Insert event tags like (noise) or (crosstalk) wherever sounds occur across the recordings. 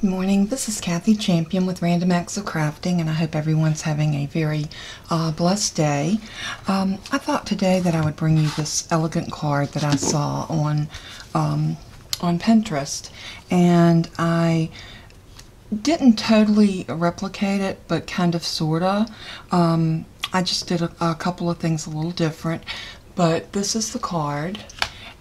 Good morning. This is Kathy Champion with Random Acts of Crafting, and I hope everyone's having a very uh, blessed day. Um, I thought today that I would bring you this elegant card that I saw on um, on Pinterest, and I didn't totally replicate it, but kind of sorta. Um, I just did a, a couple of things a little different, but this is the card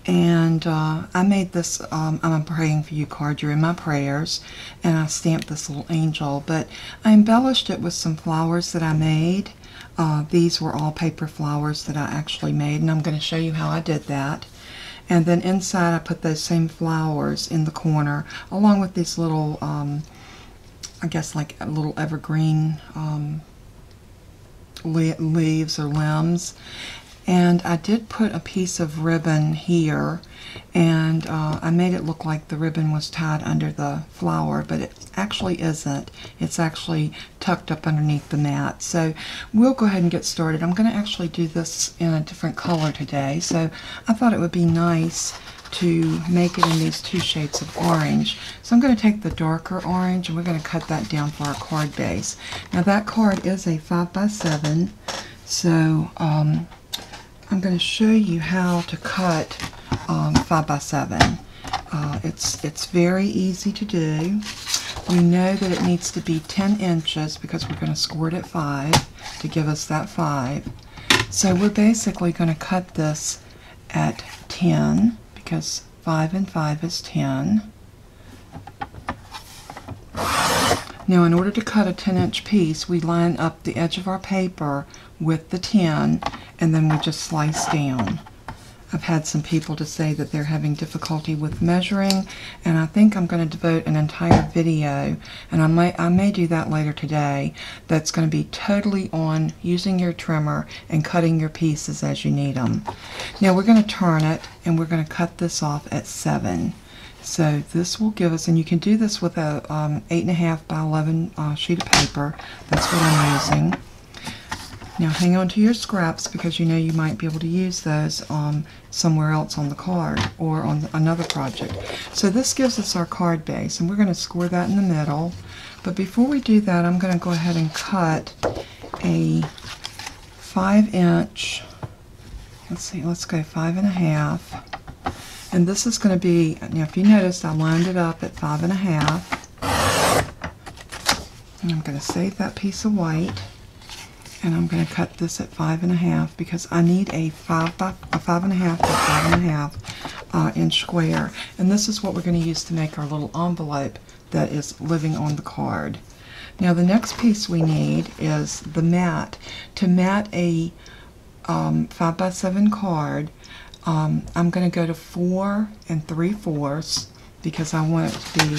and uh, I made this um, I'm a praying for you card you're in my prayers and I stamped this little angel but I embellished it with some flowers that I made. Uh, these were all paper flowers that I actually made and I'm going to show you how I did that. And then inside I put those same flowers in the corner along with these little um, I guess like little evergreen um, leaves or limbs and I did put a piece of ribbon here and uh, I made it look like the ribbon was tied under the flower but it actually isn't it's actually tucked up underneath the mat so we'll go ahead and get started I'm going to actually do this in a different color today so I thought it would be nice to make it in these two shades of orange. So I'm going to take the darker orange and we're going to cut that down for our card base. Now that card is a 5 by 7 so um, I'm going to show you how to cut um, 5 by 7 uh, it's, it's very easy to do. We know that it needs to be 10 inches because we're going to score it at 5 to give us that 5. So we're basically going to cut this at 10 because 5 and 5 is 10. Now in order to cut a 10 inch piece, we line up the edge of our paper with the 10 and then we just slice down. I've had some people to say that they're having difficulty with measuring and I think I'm going to devote an entire video and I may, I may do that later today that's going to be totally on using your trimmer and cutting your pieces as you need them. Now we're going to turn it and we're going to cut this off at 7. So this will give us, and you can do this with a um, 8.5 by 11 uh, sheet of paper. That's what I'm using. Now hang on to your scraps because you know you might be able to use those um, somewhere else on the card or on another project. So this gives us our card base and we're going to score that in the middle. But before we do that I'm going to go ahead and cut a 5 inch, let's see, let's go five and a half. And this is going to be, now if you notice I lined it up at five and a half. And I'm going to save that piece of white and I'm going to cut this at five and a half because I need a five by a five and a half by five and a half uh, inch square and this is what we're going to use to make our little envelope that is living on the card. Now the next piece we need is the mat. To mat a um, 5 by 7 card, um, I'm going to go to 4 and 3 fourths because I want it to be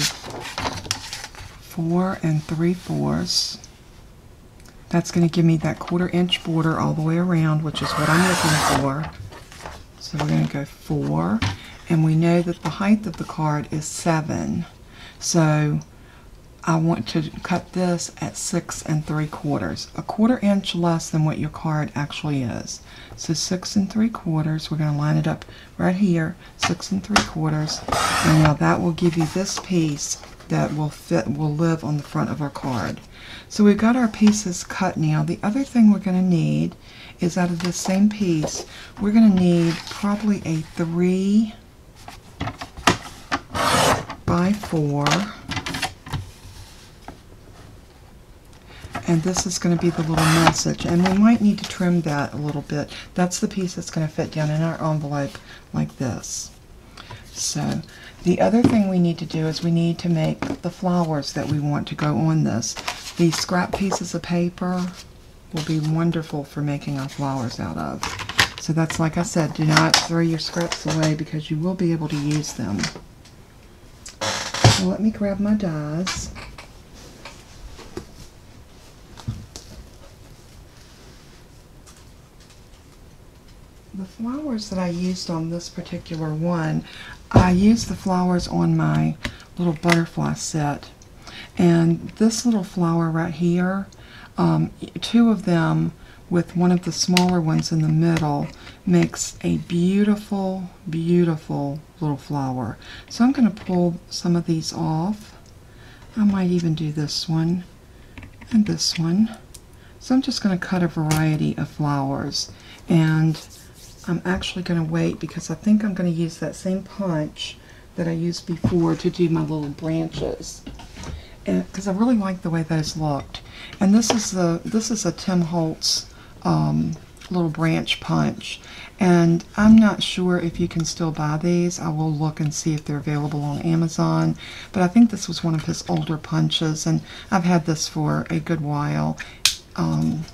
4 and 3 fourths. That's going to give me that quarter inch border all the way around, which is what I'm looking for. So we're going to go four, and we know that the height of the card is seven. So I want to cut this at six and three quarters, a quarter inch less than what your card actually is. So six and three quarters, we're going to line it up right here, six and three quarters, and now that will give you this piece that will fit, will live on the front of our card. So we've got our pieces cut now. The other thing we're going to need is out of this same piece, we're going to need probably a 3 by 4. And this is going to be the little message. And we might need to trim that a little bit. That's the piece that's going to fit down in our envelope like this. So the other thing we need to do is we need to make the flowers that we want to go on this. These scrap pieces of paper will be wonderful for making our flowers out of. So that's like I said, do not throw your scraps away because you will be able to use them. So let me grab my dies. The flowers that I used on this particular one, I used the flowers on my little butterfly set and this little flower right here, um, two of them with one of the smaller ones in the middle makes a beautiful, beautiful little flower. So I'm going to pull some of these off. I might even do this one and this one. So I'm just going to cut a variety of flowers and I'm actually going to wait because I think I'm going to use that same punch that I used before to do my little branches because I really like the way those looked and this is the this is a Tim Holtz um, little branch punch and I'm not sure if you can still buy these. I will look and see if they're available on Amazon. But I think this was one of his older punches, and I've had this for a good while. Um,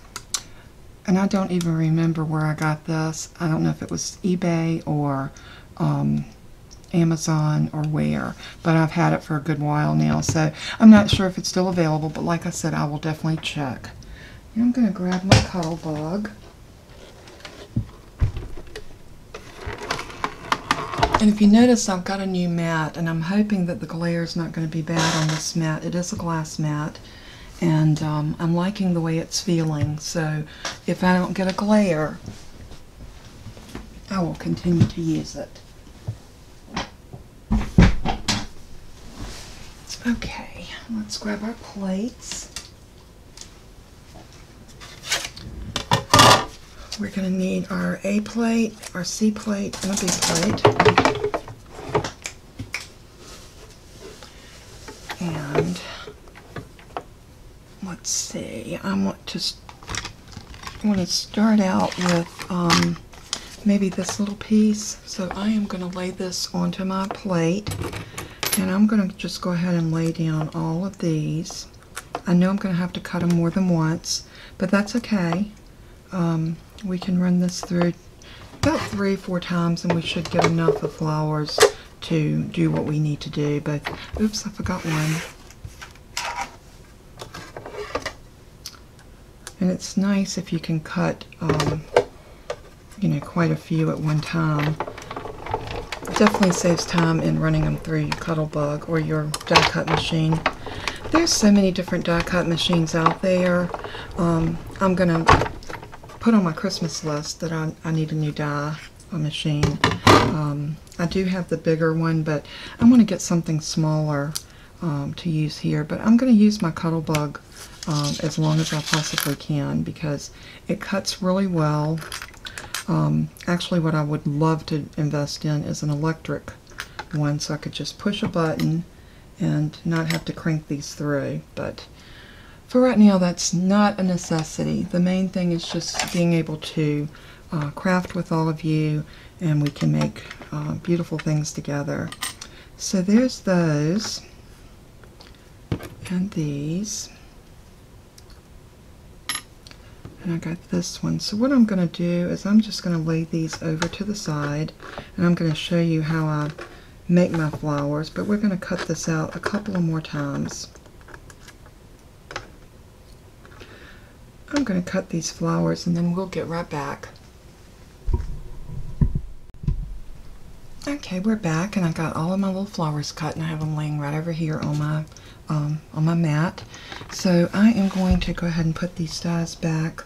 and I don't even remember where I got this. I don't know if it was eBay or um, Amazon or where, but I've had it for a good while now, so I'm not sure if it's still available, but like I said, I will definitely check. I'm going to grab my Cuttlebug. And if you notice, I've got a new mat, and I'm hoping that the glare is not going to be bad on this mat. It is a glass mat, and um, I'm liking the way it's feeling. So if I don't get a glare, I will continue to use it. Okay, let's grab our plates. We're going to need our A plate, our C plate, and a B plate. And let's see, I want to I want to start out with um, maybe this little piece. So I am going to lay this onto my plate and I'm going to just go ahead and lay down all of these. I know I'm going to have to cut them more than once, but that's okay. Um, we can run this through about three, four times and we should get enough of flowers to do what we need to do. But, oops, I forgot one. And it's nice if you can cut, um, you know, quite a few at one time. definitely saves time in running them through your Cuttlebug or your die cut machine. There's so many different die cut machines out there. Um, I'm going to put on my Christmas list that I, I need a new die a machine. Um, I do have the bigger one, but I'm going to get something smaller um, to use here. But I'm going to use my Cuttlebug um, as long as I possibly can because it cuts really well. Um, actually, what I would love to invest in is an electric one so I could just push a button and not have to crank these through. But for right now, that's not a necessity. The main thing is just being able to uh, craft with all of you and we can make uh, beautiful things together. So there's those and these. And I got this one. So what I'm going to do is I'm just going to lay these over to the side and I'm going to show you how I make my flowers, but we're going to cut this out a couple of more times. I'm going to cut these flowers and then we'll get right back. Okay, we're back and I got all of my little flowers cut and I have them laying right over here on my um, on my mat. So I am going to go ahead and put these dies back.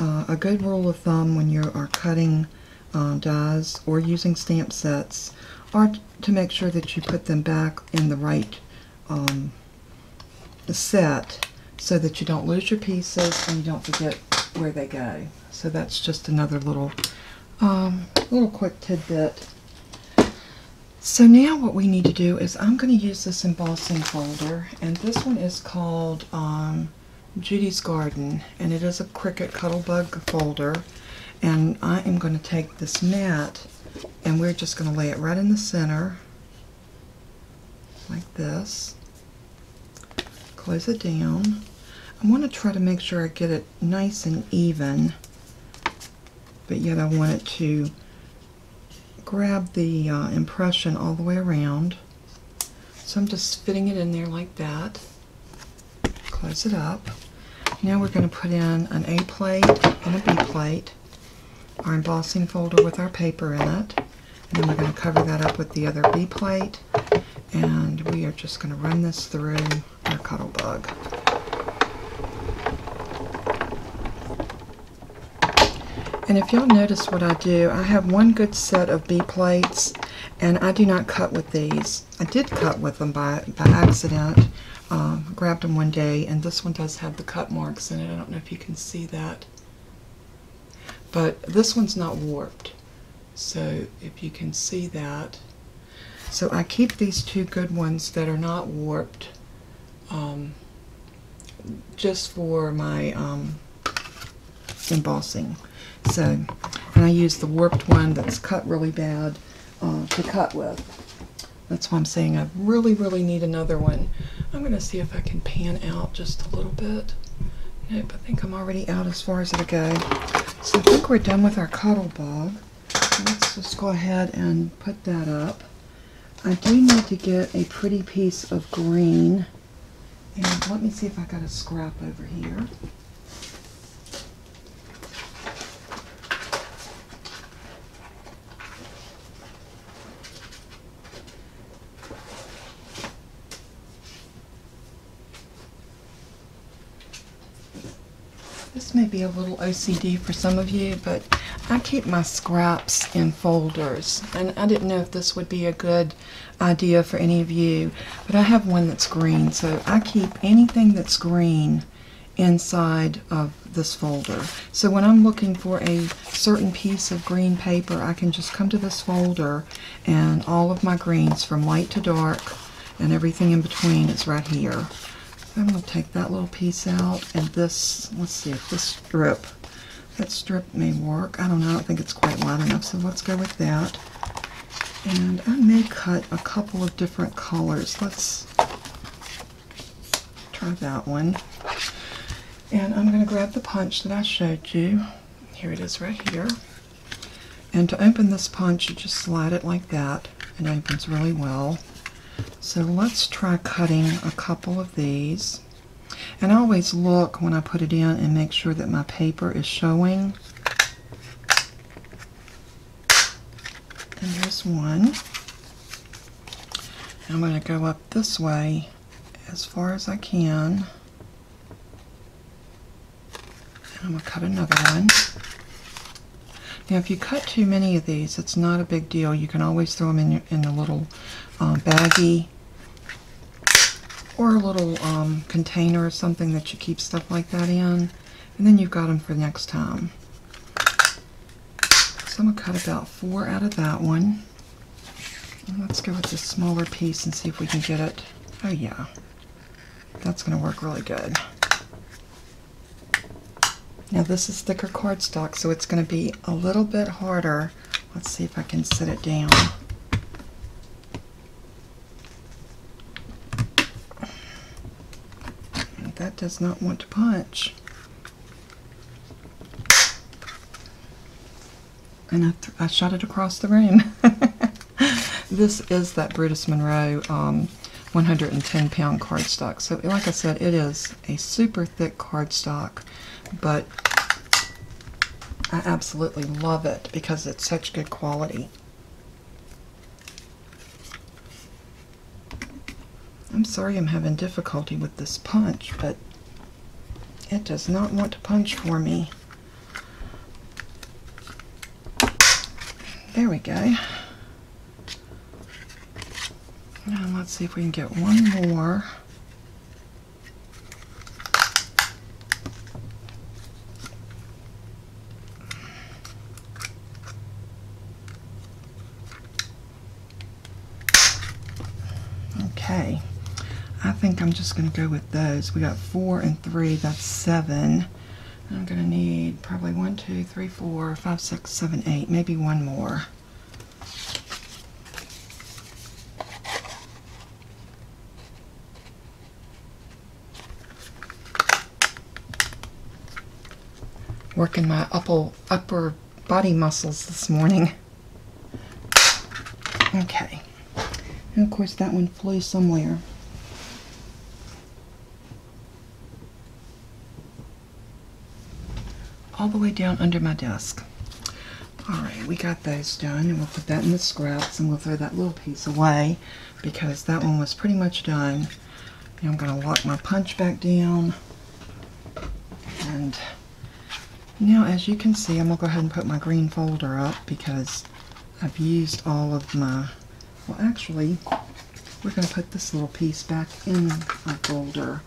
Uh, a good rule of thumb when you are cutting uh, dies or using stamp sets are to make sure that you put them back in the right um, set so that you don't lose your pieces and you don't forget where they go. So that's just another little, um, little quick tidbit. So now what we need to do is I'm going to use this embossing folder and this one is called um, Judy's Garden and it is a Cricut Cuttlebug folder and I am going to take this mat and we're just going to lay it right in the center like this close it down I want to try to make sure I get it nice and even, but yet I want it to grab the uh, impression all the way around. So I'm just fitting it in there like that. Close it up. Now we're going to put in an A plate and a B plate, our embossing folder with our paper in it. And then we're going to cover that up with the other B plate. And we are just going to run this through our Cuttlebug. And if y'all notice what I do, I have one good set of B plates, and I do not cut with these. I did cut with them by, by accident um, grabbed them one day, and this one does have the cut marks in it. I don't know if you can see that. But this one's not warped. So if you can see that. So I keep these two good ones that are not warped um, just for my um, embossing. So, and I use the warped one that's cut really bad uh, to cut with. That's why I'm saying I really, really need another one. I'm going to see if I can pan out just a little bit. Nope, I think I'm already out as far as it'll go. So I think we're done with our Cuttlebug. Let's just go ahead and put that up. I do need to get a pretty piece of green. And let me see if I got a scrap over here. A little OCD for some of you, but I keep my scraps in folders. And I didn't know if this would be a good idea for any of you, but I have one that's green, so I keep anything that's green inside of this folder. So when I'm looking for a certain piece of green paper, I can just come to this folder and all of my greens from light to dark and everything in between is right here. I'm going to take that little piece out and this, let's see if this strip, that strip may work. I don't know, I don't think it's quite wide enough, so let's go with that. And I may cut a couple of different colors. Let's try that one. And I'm going to grab the punch that I showed you. Here it is right here. And to open this punch, you just slide it like that. It opens really well. So let's try cutting a couple of these. And I always look when I put it in and make sure that my paper is showing. And there's one. I'm going to go up this way as far as I can. And I'm going to cut another one. Now if you cut too many of these, it's not a big deal. You can always throw them in, your, in a little uh, baggie or a little um, container or something that you keep stuff like that in. And then you've got them for the next time. So I'm going to cut about four out of that one. And let's go with this smaller piece and see if we can get it. Oh yeah, that's going to work really good. Now this is thicker cardstock, so it's going to be a little bit harder. Let's see if I can set it down. That does not want to punch. And I, I shot it across the room. (laughs) this is that Brutus Monroe um, 110 pound cardstock. So like I said, it is a super thick cardstock, but I absolutely love it because it's such good quality. I'm sorry I'm having difficulty with this punch, but it does not want to punch for me. There we go. Now let's see if we can get one more. Okay. I think I'm just going to go with those. We got four and three, that's seven. I'm going to need probably one, two, three, four, five, six, seven, eight, maybe one more. Working my upper, upper body muscles this morning. Okay. And of course that one flew somewhere. All the way down under my desk. Alright, we got those done, and we'll put that in the scraps, and we'll throw that little piece away, because that one was pretty much done. I'm going to lock my punch back down, and now as you can see, I'm going to go ahead and put my green folder up, because I've used all of my, well actually, we're going to put this little piece back in my folder.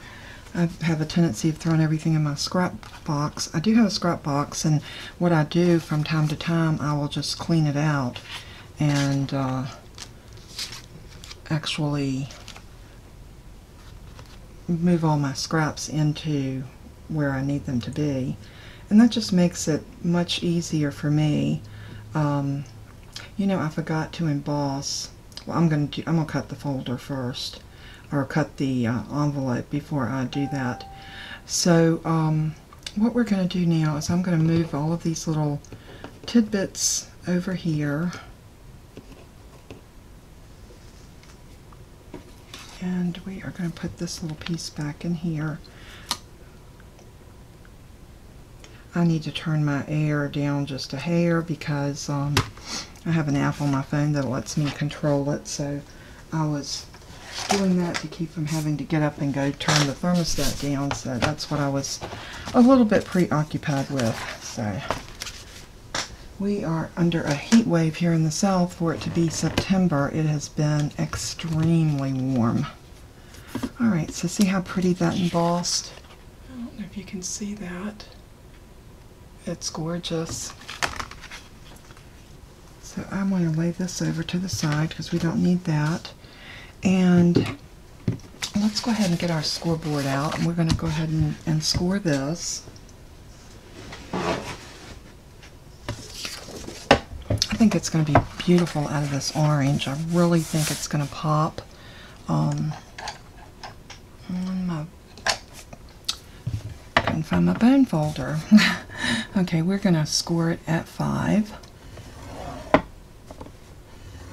I have a tendency of throwing everything in my scrap box. I do have a scrap box, and what I do from time to time, I will just clean it out and uh, actually move all my scraps into where I need them to be. And that just makes it much easier for me. Um, you know, I forgot to emboss. Well, I'm going to I'm going to cut the folder first or cut the uh, envelope before I do that. So um, what we're going to do now is I'm going to move all of these little tidbits over here. And we are going to put this little piece back in here. I need to turn my air down just a hair because um, I have an app on my phone that lets me control it. So I was doing that to keep from having to get up and go turn the thermostat down. So that's what I was a little bit preoccupied with. So we are under a heat wave here in the south. For it to be September, it has been extremely warm. All right, so see how pretty that embossed? I don't know if you can see that. It's gorgeous. So I'm going to lay this over to the side because we don't need that. And let's go ahead and get our scoreboard out. And we're going to go ahead and, and score this. I think it's going to be beautiful out of this orange. I really think it's going to pop. Um, my, couldn't find my bone folder. (laughs) okay, we're going to score it at 5.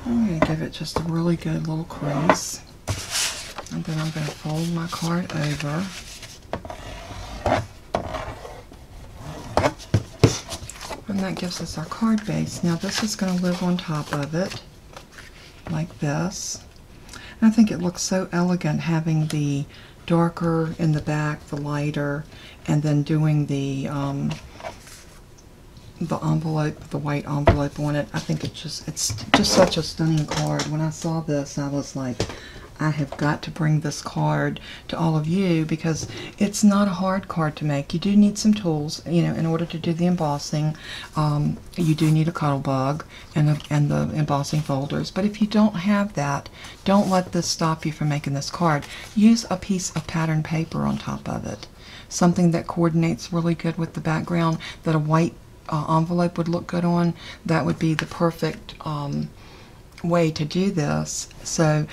I'm going to give it just a really good little crease. And then I'm going to fold my card over. And that gives us our card base. Now this is going to live on top of it, like this. And I think it looks so elegant having the darker in the back, the lighter, and then doing the um, the envelope, the white envelope on it. I think it's just it's just such a stunning card. When I saw this, I was like, I have got to bring this card to all of you because it's not a hard card to make. You do need some tools, you know, in order to do the embossing. Um, you do need a Cuttlebug and the, and the embossing folders. But if you don't have that, don't let this stop you from making this card. Use a piece of pattern paper on top of it. Something that coordinates really good with the background that a white uh, envelope would look good on. That would be the perfect um, way to do this. So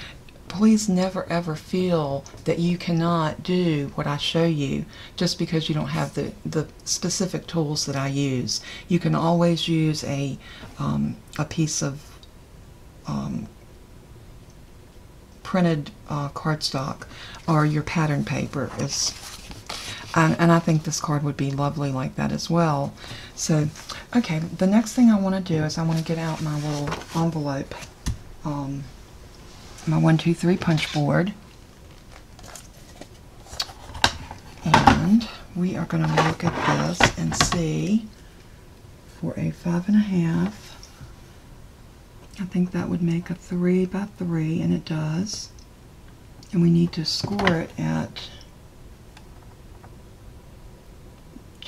please never ever feel that you cannot do what I show you just because you don't have the, the specific tools that I use. You can always use a, um, a piece of um, printed uh, cardstock or your pattern paper is and, and I think this card would be lovely like that as well. So, okay, the next thing I want to do is I want to get out my little envelope, um, my one, two, three punch board. And we are going to look at this and see for a five and a half. I think that would make a three by three, and it does. And we need to score it at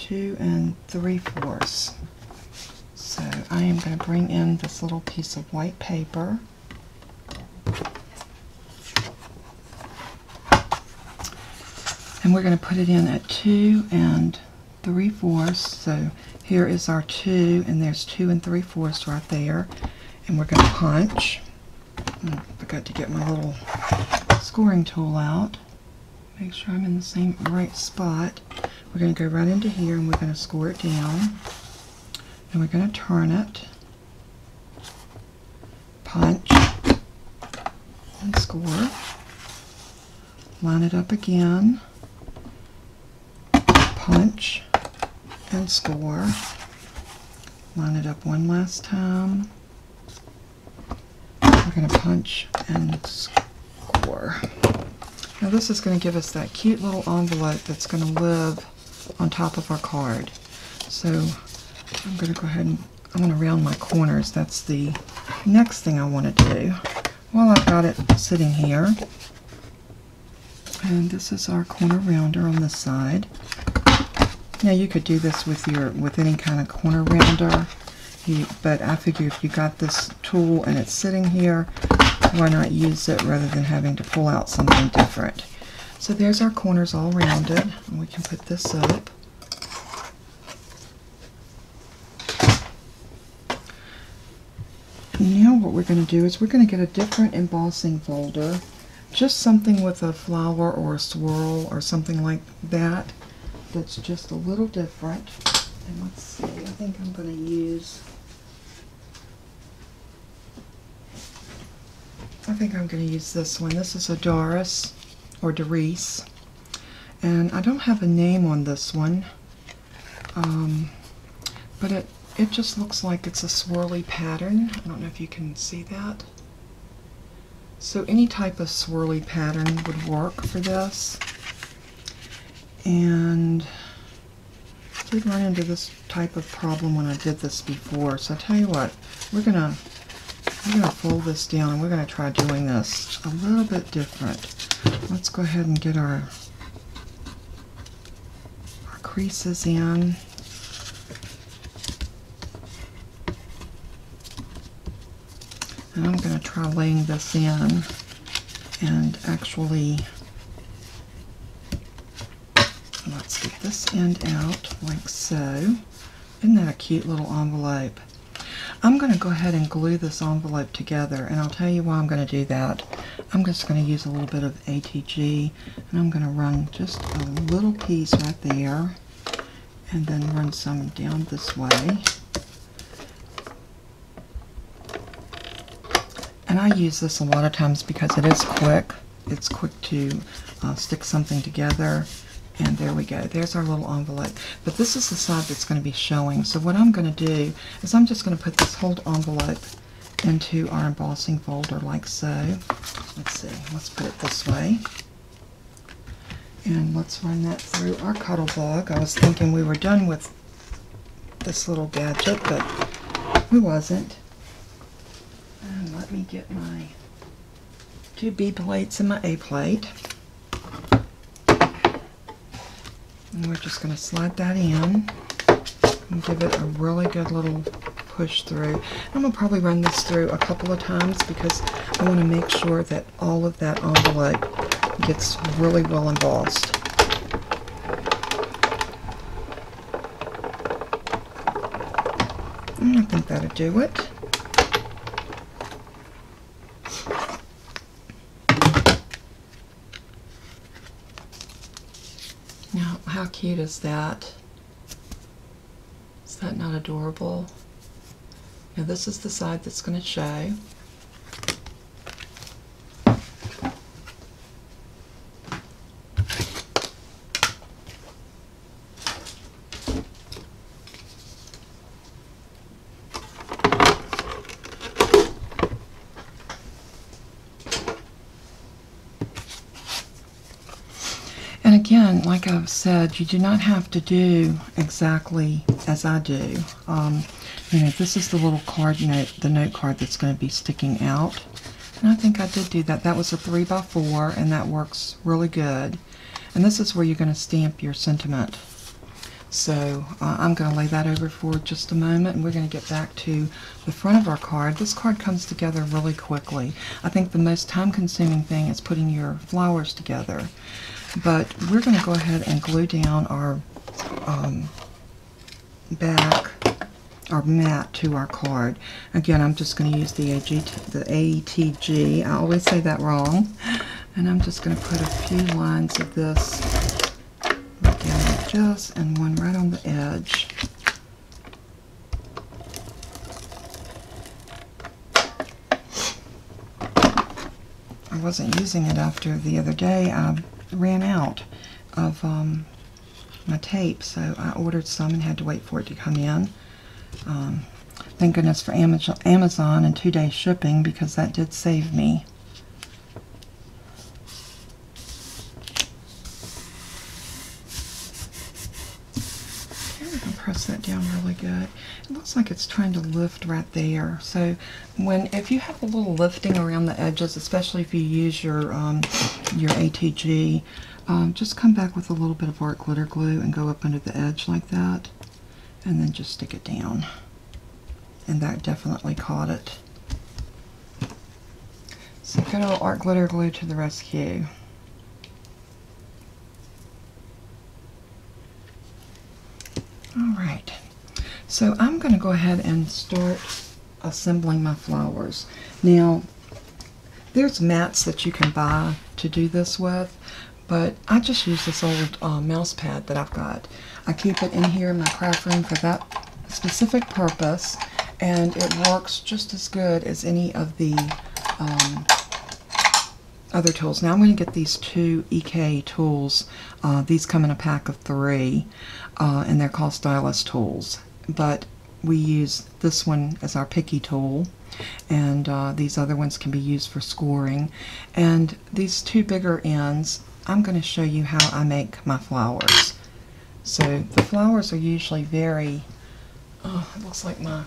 two and three fourths. So I am going to bring in this little piece of white paper. And we're going to put it in at two and three fourths. So here is our two, and there's two and three fourths right there. And we're going to punch. Mm, I forgot to get my little scoring tool out. Make sure I'm in the same right spot. We're going to go right into here and we're going to score it down. And we're going to turn it, punch, and score. Line it up again, punch, and score. Line it up one last time. We're going to punch and score. Now this is going to give us that cute little envelope that's going to live on top of our card. So I'm going to go ahead and I'm going to round my corners. That's the next thing I want to do. while I've got it sitting here, and this is our corner rounder on this side. Now you could do this with your with any kind of corner rounder, you, but I figure if you got this tool and it's sitting here, why not use it rather than having to pull out something different. So there's our corners all rounded, and we can put this up. Now what we're going to do is we're going to get a different embossing folder, just something with a flower or a swirl or something like that that's just a little different. And let's see, I think I'm going to use, I think I'm going to use this one. This is a Doris or Doris. And I don't have a name on this one, um, but it it just looks like it's a swirly pattern. I don't know if you can see that. So any type of swirly pattern would work for this. And I did run into this type of problem when I did this before. So I tell you what, we're gonna we're gonna fold this down and we're gonna try doing this a little bit different. Let's go ahead and get our our creases in. And I'm going to try laying this in and actually, let's get this end out like so. Isn't that a cute little envelope? I'm going to go ahead and glue this envelope together and I'll tell you why I'm going to do that. I'm just going to use a little bit of ATG and I'm going to run just a little piece right there and then run some down this way. And I use this a lot of times because it is quick. It's quick to uh, stick something together. And there we go. There's our little envelope. But this is the side that's going to be showing. So what I'm going to do is I'm just going to put this whole envelope into our embossing folder like so. Let's see. Let's put it this way. And let's run that through our Cuttlebug. I was thinking we were done with this little gadget, but we wasn't. And let me get my two B plates and my A plate. And we're just going to slide that in and give it a really good little push through. I'm going to probably run this through a couple of times because I want to make sure that all of that envelope gets really well embossed. And I think that'll do it. Now, how cute is that? Is that not adorable? Now this is the side that's going to show. And again, like I've said, you do not have to do exactly as I do. Um, you know, this is the little card note, the note card that's going to be sticking out. And I think I did do that. That was a 3 by 4 and that works really good. And this is where you're going to stamp your sentiment. So uh, I'm going to lay that over for just a moment and we're going to get back to the front of our card. This card comes together really quickly. I think the most time consuming thing is putting your flowers together. But we're going to go ahead and glue down our um, back, our mat to our card. Again, I'm just going to use the, AG, the. I always say that wrong. And I'm just going to put a few lines of this down just and one right on the edge. I wasn't using it after the other day. I ran out of um, my tape, so I ordered some and had to wait for it to come in. Um, thank goodness for Amazon and two-day shipping because that did save me. Press that down down really good. It looks like it's trying to lift right there. So when if you have a little lifting around the edges, especially if you use your um, your ATG, um, just come back with a little bit of art glitter glue and go up under the edge like that, and then just stick it down. And that definitely caught it. So good old art glitter glue to the rescue. All right, so I'm going to go ahead and start assembling my flowers. Now, there's mats that you can buy to do this with, but I just use this old uh, mouse pad that I've got. I keep it in here in my craft room for that specific purpose, and it works just as good as any of the um, other tools. Now I'm going to get these two EK tools. Uh, these come in a pack of three, uh, and they're called stylus tools. But we use this one as our picky tool, and uh, these other ones can be used for scoring. And these two bigger ends, I'm going to show you how I make my flowers. So the flowers are usually very, oh, it looks like my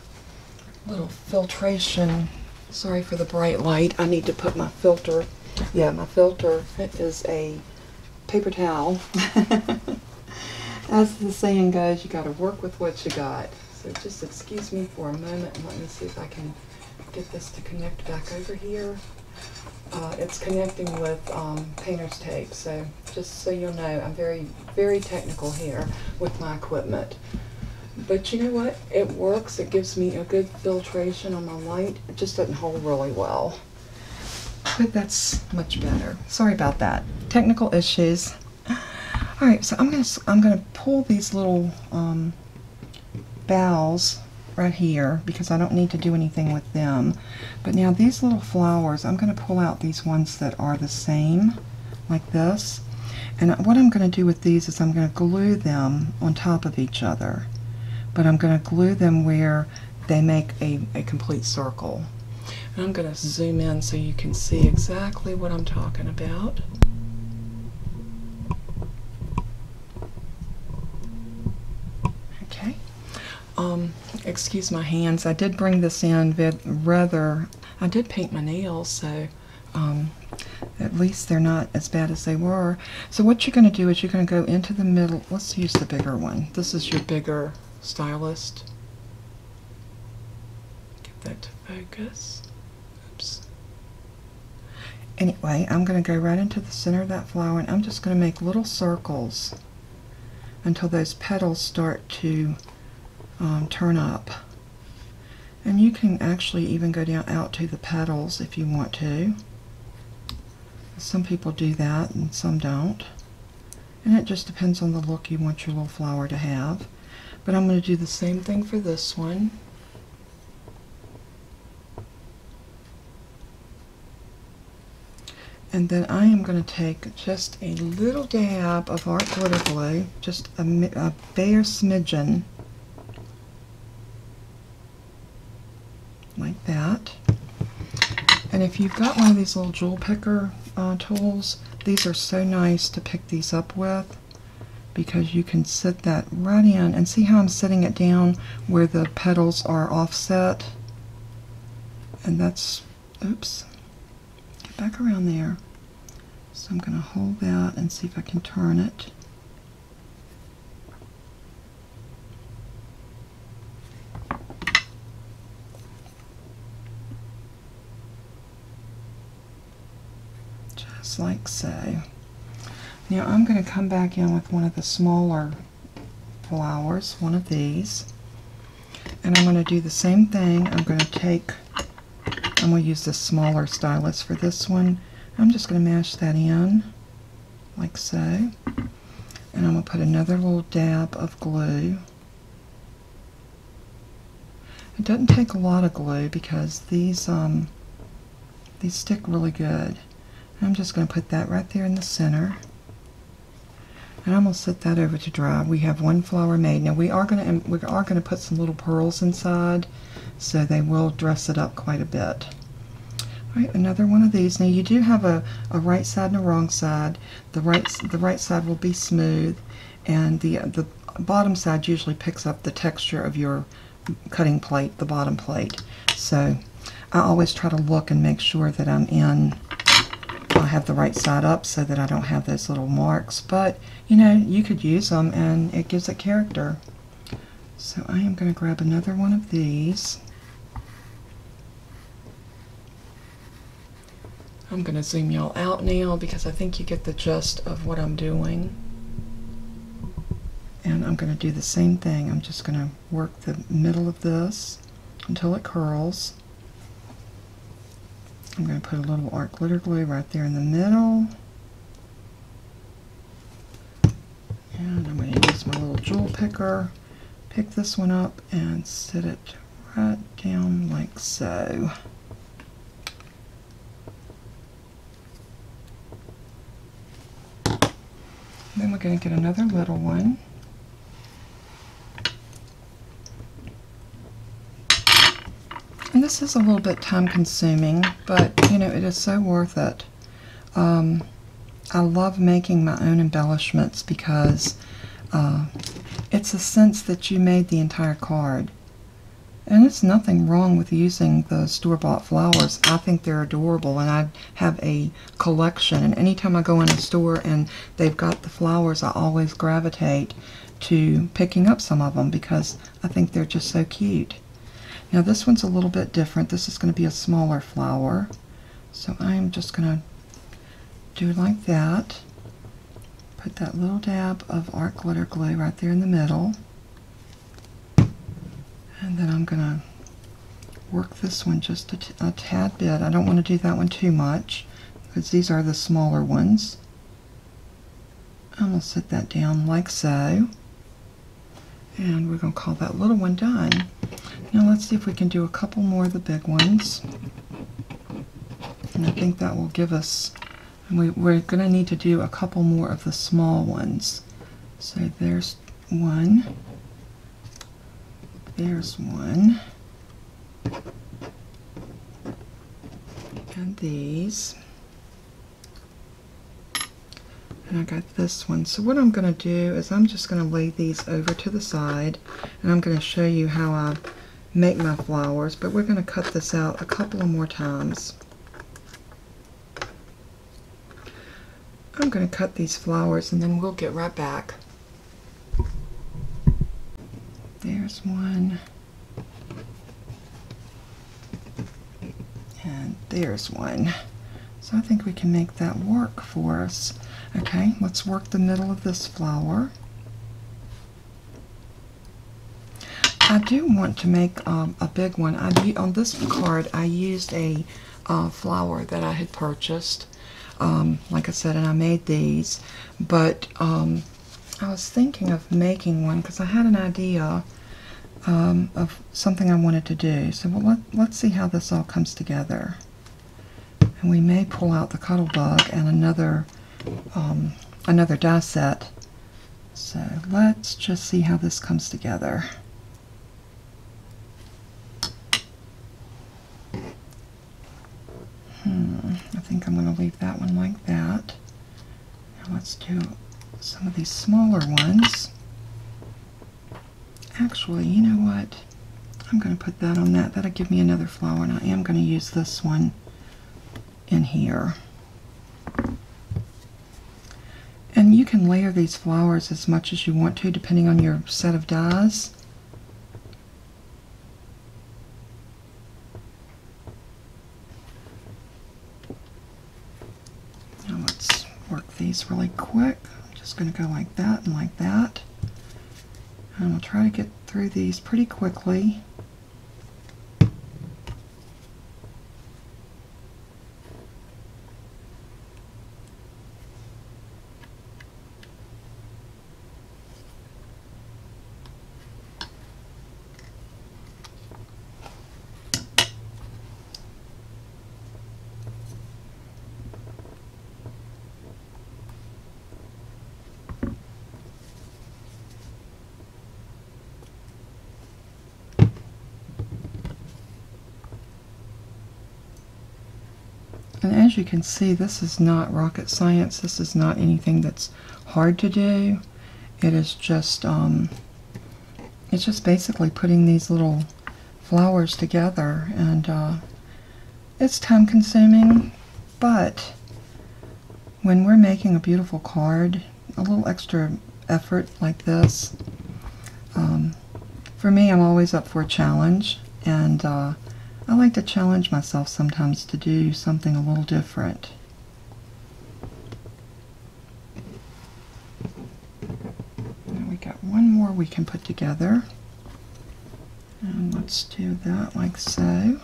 little filtration. Sorry for the bright light. I need to put my filter yeah, my filter is a paper towel. (laughs) As the saying goes, you got to work with what you got. So just excuse me for a moment and let me see if I can get this to connect back over here. Uh, it's connecting with um, painter's tape, so just so you'll know, I'm very, very technical here with my equipment. But you know what? It works. It gives me a good filtration on my light. It just doesn't hold really well but that's much better. Sorry about that. Technical issues. All right, so I'm gonna I'm gonna pull these little um, right here because I don't need to do anything with them. But now these little flowers, I'm gonna pull out these ones that are the same, like this. And what I'm gonna do with these is I'm gonna glue them on top of each other. But I'm gonna glue them where they make a, a complete circle. I'm going to zoom in so you can see exactly what I'm talking about. Okay. Um, excuse my hands. I did bring this in rather, I did paint my nails, so um, at least they're not as bad as they were. So what you're going to do is you're going to go into the middle. Let's use the bigger one. This is your bigger stylus. Get that to focus. Oops. Anyway, I'm going to go right into the center of that flower and I'm just going to make little circles until those petals start to um, turn up. And you can actually even go down out to the petals if you want to. Some people do that and some don't. And it just depends on the look you want your little flower to have. But I'm going to do the same thing for this one. And then I am going to take just a little dab of art glitter glue, just a, a bare smidgen, like that. And if you've got one of these little jewel picker uh, tools, these are so nice to pick these up with because you can sit that right in and see how I'm setting it down where the petals are offset. And that's, oops, get back around there. So I'm going to hold that and see if I can turn it. Like so. Now I'm going to come back in with one of the smaller flowers, one of these. And I'm going to do the same thing. I'm going to take, I'm going to use the smaller stylus for this one I'm just going to mash that in like so. And I'm going to put another little dab of glue. It doesn't take a lot of glue because these um, these stick really good. I'm just going to put that right there in the center. And I'm going to set that over to dry. We have one flower made. Now we are going to we are going to put some little pearls inside, so they will dress it up quite a bit. Right, another one of these. Now you do have a, a right side and a wrong side. The right the right side will be smooth, and the the bottom side usually picks up the texture of your cutting plate, the bottom plate. So I always try to look and make sure that I'm in, I have the right side up so that I don't have those little marks. But, you know, you could use them and it gives it character. So I am going to grab another one of these. I'm going to zoom y'all out now because I think you get the gist of what I'm doing. And I'm going to do the same thing. I'm just going to work the middle of this until it curls. I'm going to put a little art glitter glue right there in the middle. And I'm going to use my little jewel picker, pick this one up and set it right down like so. Then we're going to get another little one. And this is a little bit time consuming, but you know, it is so worth it. Um, I love making my own embellishments because uh, it's a sense that you made the entire card. And it's nothing wrong with using the store-bought flowers. I think they're adorable, and I have a collection. And anytime I go in a store and they've got the flowers, I always gravitate to picking up some of them because I think they're just so cute. Now this one's a little bit different. This is going to be a smaller flower. So I'm just going to do like that. Put that little dab of art glitter glue right there in the middle. And then I'm going to work this one just a, tad bit. I don't want to do that one too much because these are the smaller ones. I'm going to set that down like so. And we're going to call that little one done. Now let's see if we can do a couple more of the big ones. And I think that will give us, we, we're going to need to do a couple more of the small ones. So there's one. There's one. And these. And I got this one. So what I'm going to do is I'm just going to lay these over to the side. And I'm going to show you how I make my flowers. But we're going to cut this out a couple of more times. I'm going to cut these flowers and then we'll get right back. There's one. And there's one. So I think we can make that work for us. Okay, let's work the middle of this flower. I do want to make um, a big one. I, on this card, I used a uh, flower that I had purchased. Um, like I said, and I made these. But um, I was thinking of making one because I had an idea um, of something I wanted to do. So well, let, let's see how this all comes together. And we may pull out the Cuttlebug and another, um, another die set. So let's just see how this comes together. Hmm, I think I'm going to leave that one like that. Now let's do some of these smaller ones. Actually, you know what? I'm going to put that on that. That'll give me another flower, and I am going to use this one in here. And you can layer these flowers as much as you want to, depending on your set of dies. Now let's work these really quick. I'm just going to go like that and like that. And we'll try to get through these pretty quickly. And as you can see, this is not rocket science. This is not anything that's hard to do. it is just, um, it's just basically putting these little flowers together and uh, it's time consuming, but when we're making a beautiful card, a little extra effort like this, um, for me, I'm always up for a challenge, and uh, I like to challenge myself sometimes to do something a little different. And we got one more we can put together. And let's do that like so.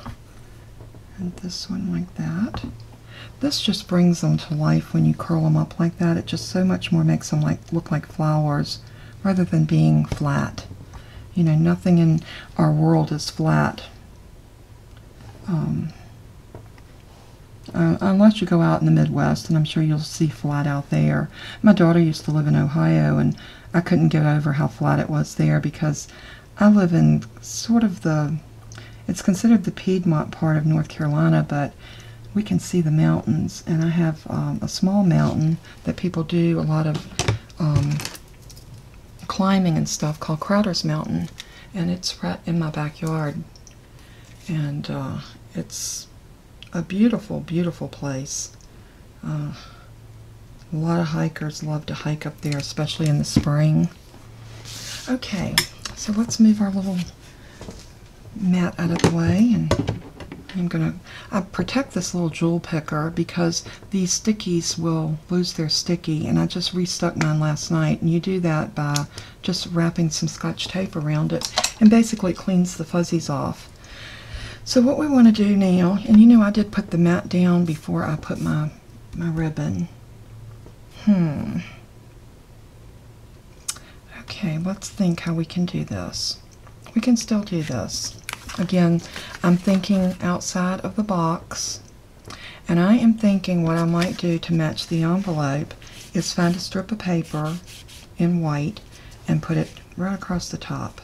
And this one like that. This just brings them to life when you curl them up like that. It just so much more makes them like look like flowers rather than being flat. You know, nothing in our world is flat. Um, uh, unless you go out in the Midwest, and I'm sure you'll see flat out there. My daughter used to live in Ohio, and I couldn't get over how flat it was there because I live in sort of the, it's considered the Piedmont part of North Carolina, but we can see the mountains. And I have um, a small mountain that people do a lot of um, climbing and stuff called Crowder's Mountain, and it's right in my backyard. And uh, it's a beautiful, beautiful place. Uh, a lot of hikers love to hike up there, especially in the spring. Okay, so let's move our little mat out of the way and I'm going to protect this little jewel picker because these stickies will lose their sticky and I just restuck mine last night and you do that by just wrapping some scotch tape around it and basically it cleans the fuzzies off. So what we want to do now, and you know I did put the mat down before I put my, my ribbon. Hmm. Okay, let's think how we can do this. We can still do this. Again, I'm thinking outside of the box. And I am thinking what I might do to match the envelope is find a strip of paper in white and put it right across the top.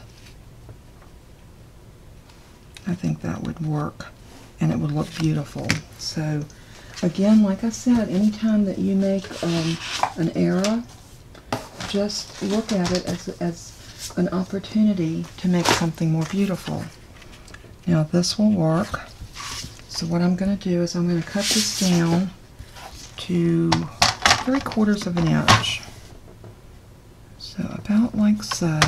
I think that would work and it would look beautiful. So again, like I said, anytime that you make um, an error, just look at it as, as an opportunity to make something more beautiful. Now this will work. So what I'm going to do is I'm going to cut this down to three quarters of an inch. So about like so,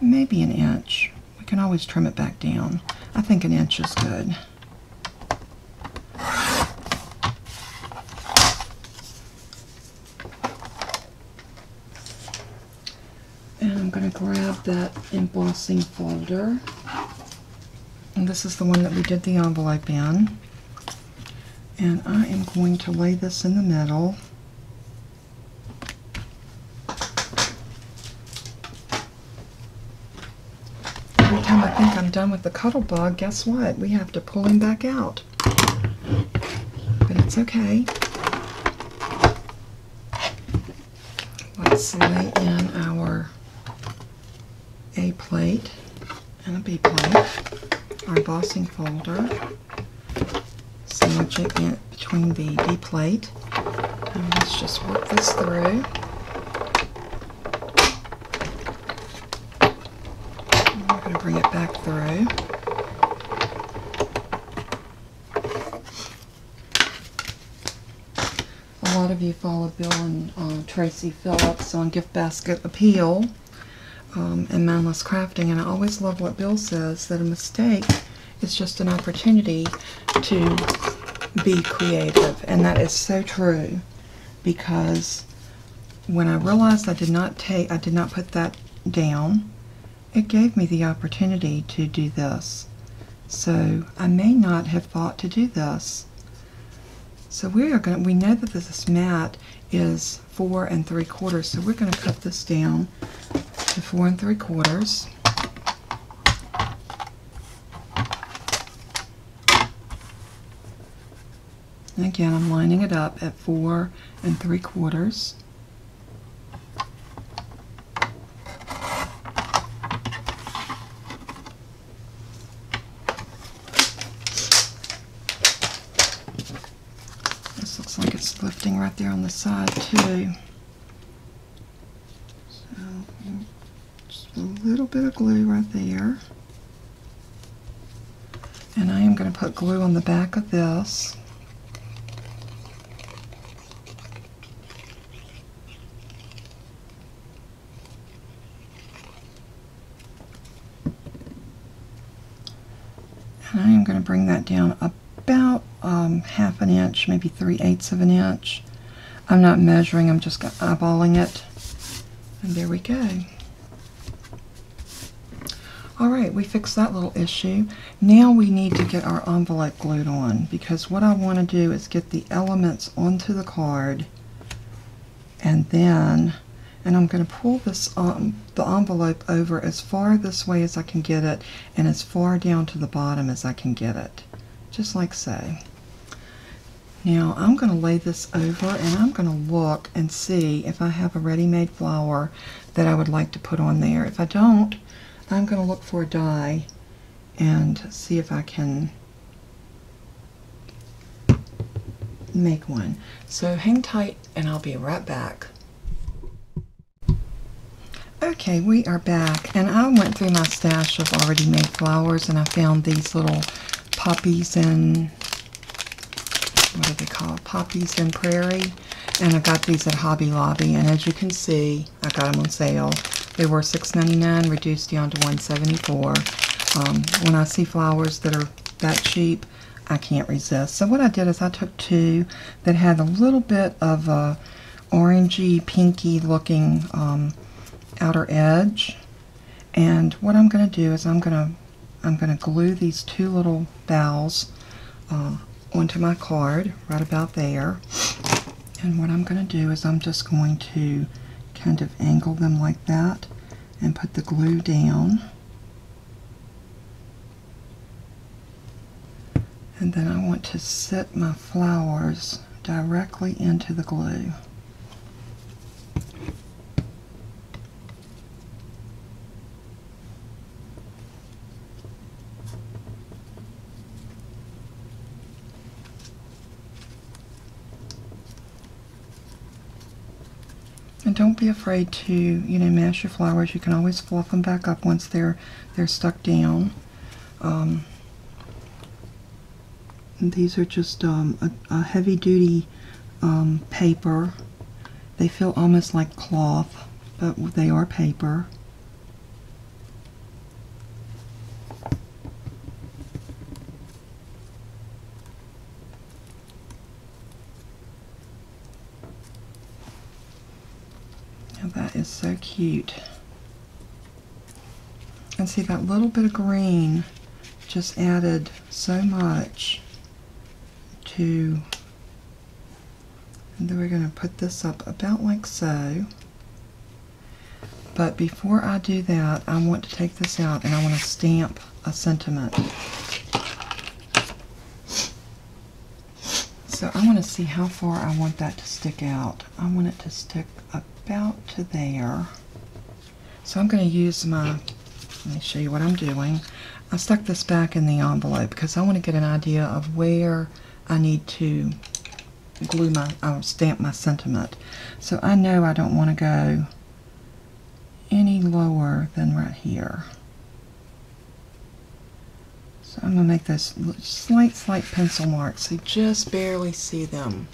maybe an inch. Can always trim it back down. I think an inch is good. And I'm going to grab that embossing folder. And this is the one that we did the envelope in. And I am going to lay this in the middle. Every time I think Done with the Cuttlebug, guess what? We have to pull him back out. But it's okay. Let's lay in our A plate and a B plate our embossing folder, sandwich it between the D plate, and let's just work this through. And we're going to bring it back through. A lot of you follow Bill and uh, Tracy Phillips on Gift Basket Appeal um, and Mindless Crafting, and I always love what Bill says, that a mistake is just an opportunity to be creative, and that is so true, because when I realized I did not take, I did not put that down, it gave me the opportunity to do this. So I may not have thought to do this. So we are going we know that this mat is four and three quarters, so we're going to cut this down to four and three quarters. Again, I'm lining it up at four and three quarters. This looks like it's lifting right there on the side too. So just a little bit of glue right there. And I am going to put glue on the back of this. And I am going to bring that down about um, half an inch, maybe three eighths of an inch. I'm not measuring, I'm just eyeballing it. And there we go. Alright, we fixed that little issue. Now we need to get our envelope glued on because what I want to do is get the elements onto the card and then, and I'm going to pull this um, the envelope over as far this way as I can get it and as far down to the bottom as I can get it. Just like so. Now I'm going to lay this over and I'm going to look and see if I have a ready-made flower that I would like to put on there. If I don't, I'm going to look for a die and see if I can make one. So hang tight and I'll be right back. Okay, we are back and I went through my stash of already made flowers and I found these little poppies and what do they call it? Poppies and Prairie and I got these at Hobby Lobby and as you can see I got them on sale they were $6.99, reduced down to $1.74. Um, when I see flowers that are that cheap, I can't resist. So what I did is I took two that had a little bit of a orangey, pinky looking um, outer edge. And what I'm going to do is I'm going to I'm going to glue these two little boughs uh, onto my card right about there. And what I'm going to do is I'm just going to kind of angle them like that and put the glue down. And then I want to set my flowers directly into the glue. And don't be afraid to, you know, mash your flowers. You can always fluff them back up once they're they're stuck down. Um, these are just um, a, a heavy-duty um, paper. They feel almost like cloth, but they are paper. that is so cute. And see that little bit of green just added so much to, and then we're going to put this up about like so. But before I do that, I want to take this out and I want to stamp a sentiment. So I want to see how far I want that to stick out. I want it to stick about to there. So I'm going to use my, let me show you what I'm doing. I stuck this back in the envelope because I want to get an idea of where I need to glue my, or stamp my sentiment. So I know I don't want to go any lower than right here. So I'm going to make those slight, slight pencil marks. So you just barely see them.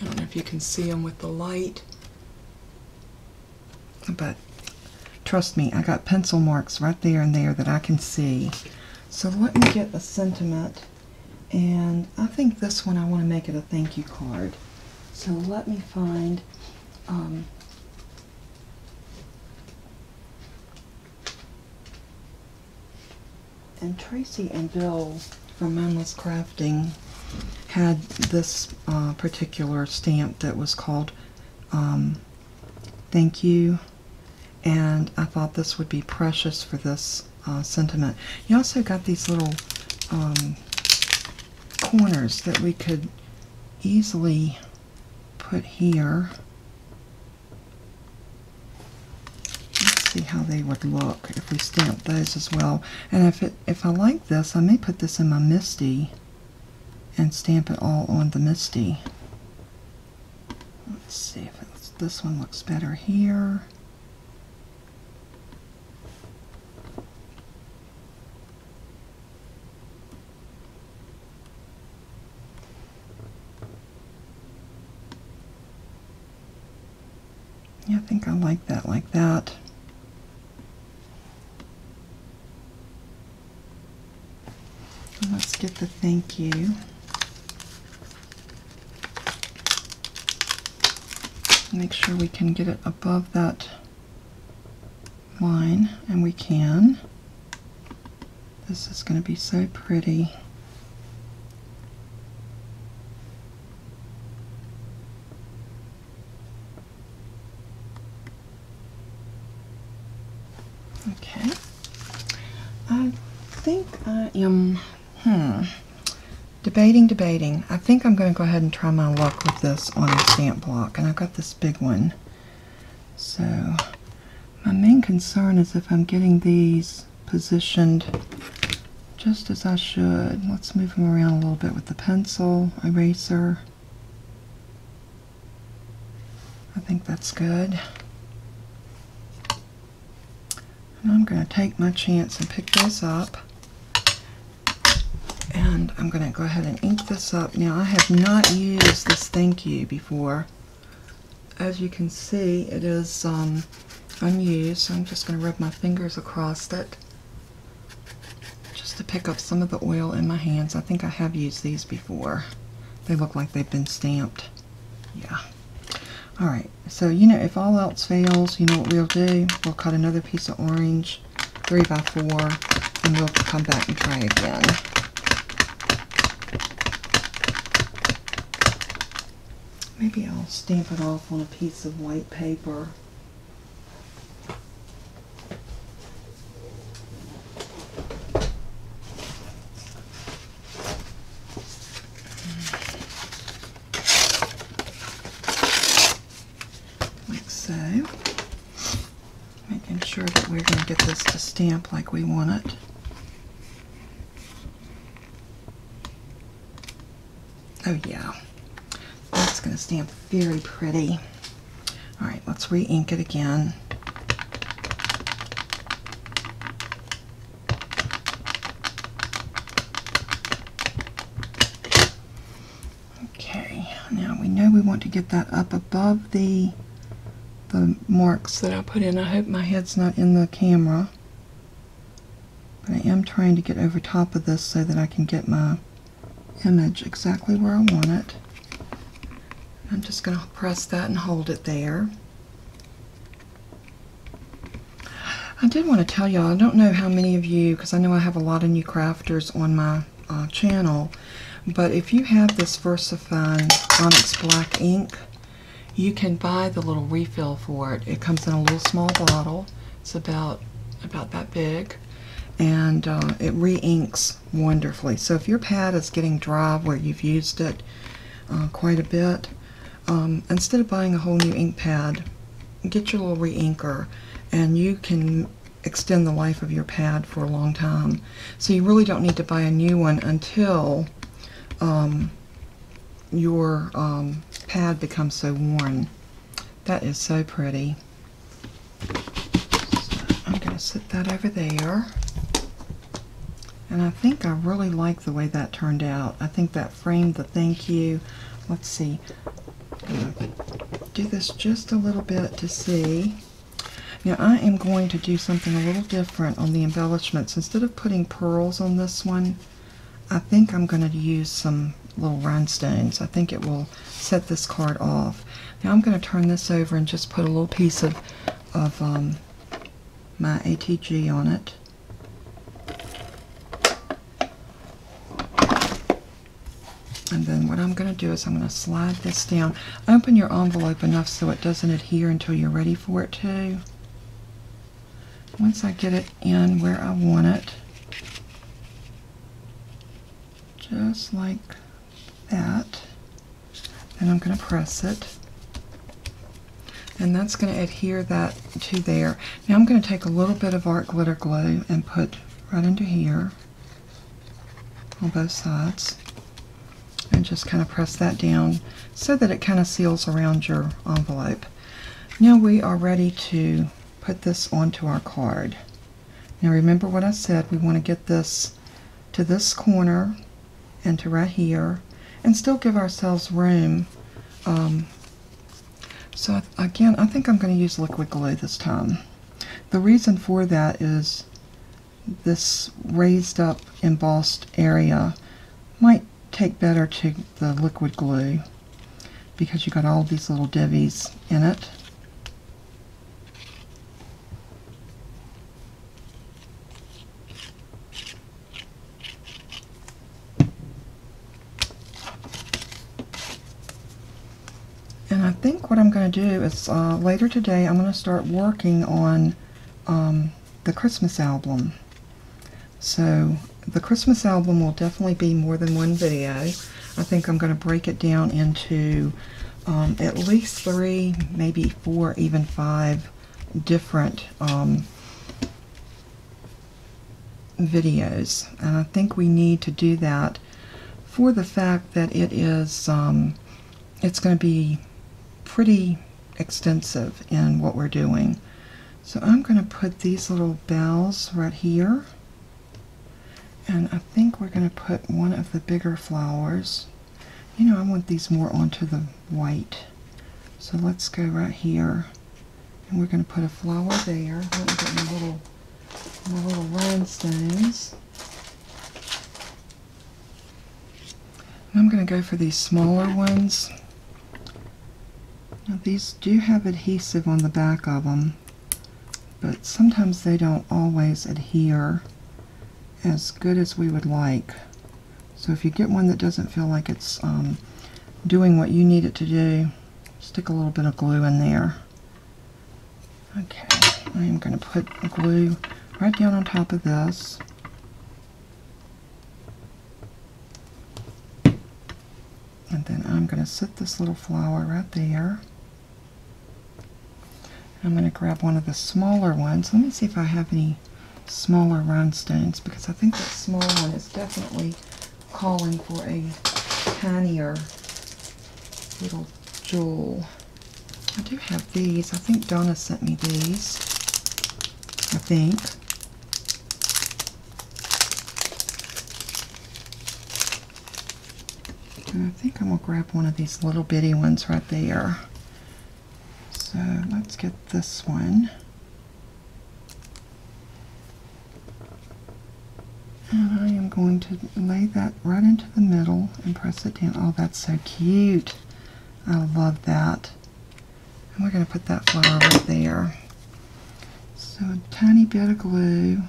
I don't know if you can see them with the light. But trust me, I got pencil marks right there and there that I can see. So let me get a sentiment. And I think this one I want to make it a thank you card. So let me find um, and Tracy and Bill from Mindless Crafting had this uh, particular stamp that was called um, Thank You, and I thought this would be precious for this uh, sentiment. You also got these little um, corners that we could easily put here. Let's see how they would look if we stamp those as well. And if it if I like this, I may put this in my Misti and stamp it all on the Misti. Let's see if this one looks better here. Yeah, I think I like that like that. Let's get the thank you. Make sure we can get it above that line, and we can. This is going to be so pretty. Okay. I think I am, hmm, debating, debating. I think I'm going to go ahead and try my luck with this on a stamp block. And I've got this big one. So, my main concern is if I'm getting these positioned just as I should. Let's move them around a little bit with the pencil, eraser. I think that's good. And I'm going to take my chance and pick this up. And I'm going to go ahead and ink this up. Now, I have not used this thank you before. As you can see, it is um, unused, so I'm just going to rub my fingers across it just to pick up some of the oil in my hands. I think I have used these before. They look like they've been stamped. Yeah. Alright, so you know, if all else fails, you know what we'll do? We'll cut another piece of orange, 3 by 4 and we'll come back and try again. Maybe I'll stamp it off on a piece of white paper. Like so. Making sure that we're going to get this to stamp like we want it. Oh yeah, stamp very pretty. All right, let's re-ink it again. Okay, now we know we want to get that up above the the marks that I put in. I hope my head's not in the camera. But I am trying to get over top of this so that I can get my image exactly where I want it. I'm just going to press that and hold it there. I did want to tell y'all, I don't know how many of you, because I know I have a lot of new crafters on my uh, channel, but if you have this VersaFine Onyx Black ink, you can buy the little refill for it. It comes in a little small bottle. It's about about that big and uh, it re-inks wonderfully. So if your pad is getting dry where you've used it uh, quite a bit, um, instead of buying a whole new ink pad, get your little re-inker and you can extend the life of your pad for a long time. So you really don't need to buy a new one until um, your um, pad becomes so worn. That is so pretty. So I'm going to set that over there. And I think I really like the way that turned out. I think that framed the thank you. Let's see. Do this just a little bit to see. Now I am going to do something a little different on the embellishments. Instead of putting pearls on this one, I think I'm going to use some little rhinestones. I think it will set this card off. Now I'm going to turn this over and just put a little piece of, of um, my ATG on it. And then what I'm going to do is I'm going to slide this down. Open your envelope enough so it doesn't adhere until you're ready for it to. Once I get it in where I want it, just like that, and I'm going to press it. And that's going to adhere that to there. Now I'm going to take a little bit of art glitter glue and put right into here on both sides and just kind of press that down so that it kind of seals around your envelope. Now we are ready to put this onto our card. Now remember what I said, we want to get this to this corner and to right here and still give ourselves room um, So again, I think I'm going to use liquid glue this time. The reason for that is this raised up embossed area might take better to the liquid glue because you got all these little divvies in it. And I think what I'm going to do is uh, later today I'm going to start working on um, the Christmas album. So the Christmas album will definitely be more than one video. I think I'm going to break it down into um, at least three, maybe four, even five different um, videos. And I think we need to do that for the fact that it is, um, it's going to be pretty extensive in what we're doing. So I'm going to put these little bells right here. And I think we're going to put one of the bigger flowers. You know, I want these more onto the white. So let's go right here. And we're going to put a flower there. Let me get my little, my little rhinestones. And I'm going to go for these smaller ones. Now these do have adhesive on the back of them, but sometimes they don't always adhere as good as we would like. So if you get one that doesn't feel like it's um, doing what you need it to do, stick a little bit of glue in there. Okay, I am going to put the glue right down on top of this. And then I'm going to set this little flower right there. I'm going to grab one of the smaller ones. Let me see if I have any smaller rhinestones because I think that small one is definitely calling for a tinier little jewel. I do have these. I think Donna sent me these. I think. And I think I'm going to grab one of these little bitty ones right there. So let's get this one. And I am going to lay that right into the middle and press it down. Oh, that's so cute. I love that. And we're going to put that flower right there. So a tiny bit of glue.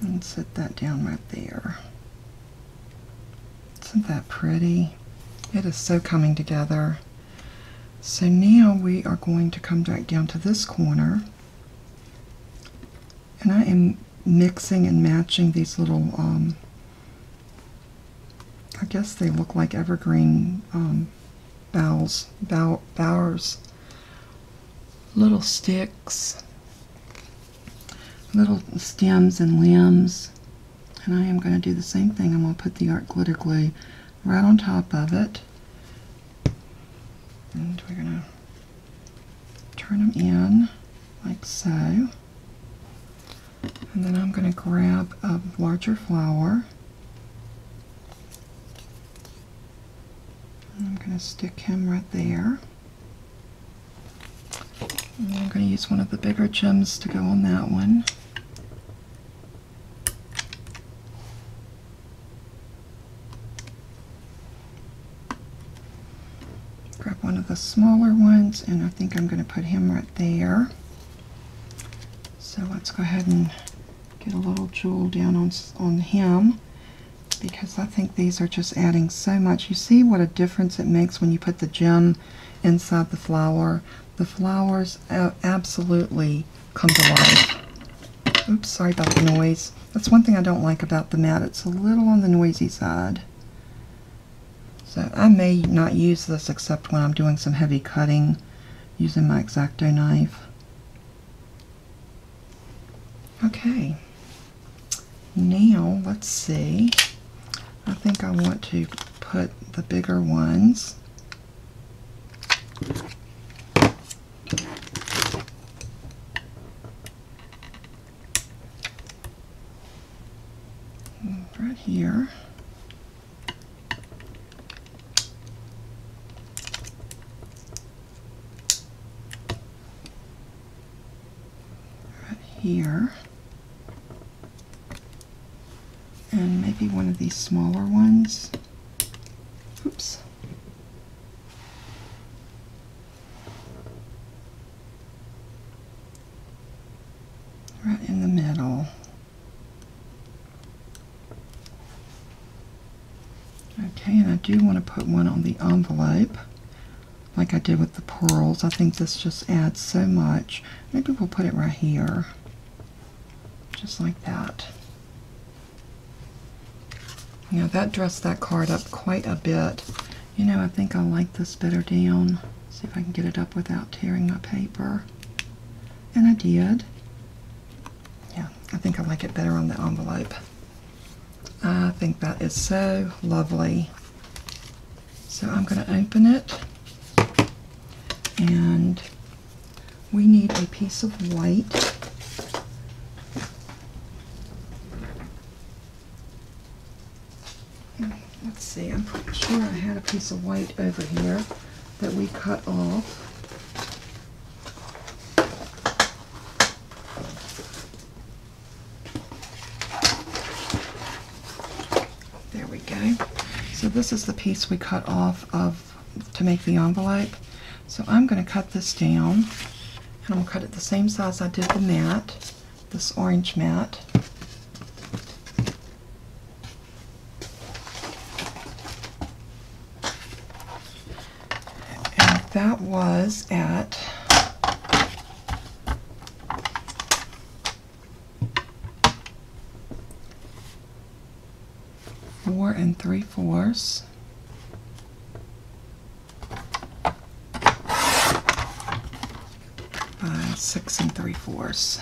And set that down right there. Isn't that pretty? It is so coming together. So now we are going to come back down to this corner. And I am mixing and matching these little, um, I guess they look like evergreen um, boughs, bow, bowers, little sticks, little stems and limbs. And I am going to do the same thing. I'm going to put the art glitter glue right on top of it. And we're going to turn them in like so. And then I'm going to grab a larger flower. And I'm going to stick him right there. And I'm going to use one of the bigger gems to go on that one. Grab one of the smaller ones and I think I'm going to put him right there. So let's go ahead and get a little jewel down on, on him because I think these are just adding so much. You see what a difference it makes when you put the gem inside the flower. The flowers absolutely come to life. Oops, sorry about the noise. That's one thing I don't like about the mat. It's a little on the noisy side. So I may not use this except when I'm doing some heavy cutting using my X-Acto knife. Okay. Now, let's see. I think I want to put the bigger ones right here. Right here. And maybe one of these smaller ones. Oops. Right in the middle. Okay, and I do want to put one on the envelope like I did with the pearls. I think this just adds so much. Maybe we'll put it right here. Just like that. Now that dressed that card up quite a bit. You know, I think I like this better down. See if I can get it up without tearing my paper. And I did. Yeah, I think I like it better on the envelope. I think that is so lovely. So I'm going to open it and we need a piece of white. Let's see, I'm pretty sure I had a piece of white over here that we cut off. There we go. So this is the piece we cut off of to make the envelope. So I'm going to cut this down and I'm going to cut it the same size I did the mat, this orange mat. And that was at four and fourths. six and three fourths.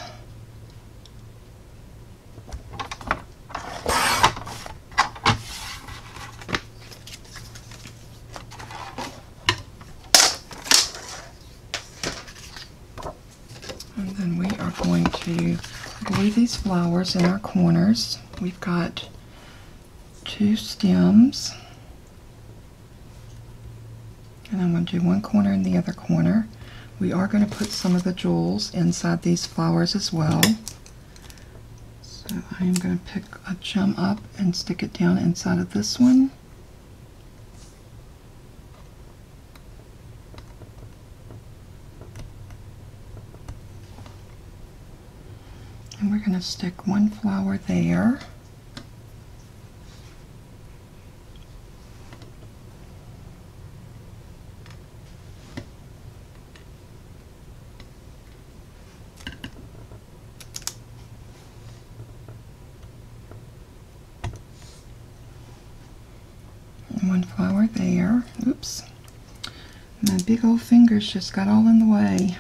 And then we are going to glue these flowers in our corners. We've got two stems. And I'm going to do one corner and the other corner. We are going to put some of the jewels inside these flowers as well. So I am going to pick a gem up and stick it down inside of this one. And we're going to stick one flower there. one flower there. Oops. My big old fingers just got all in the way.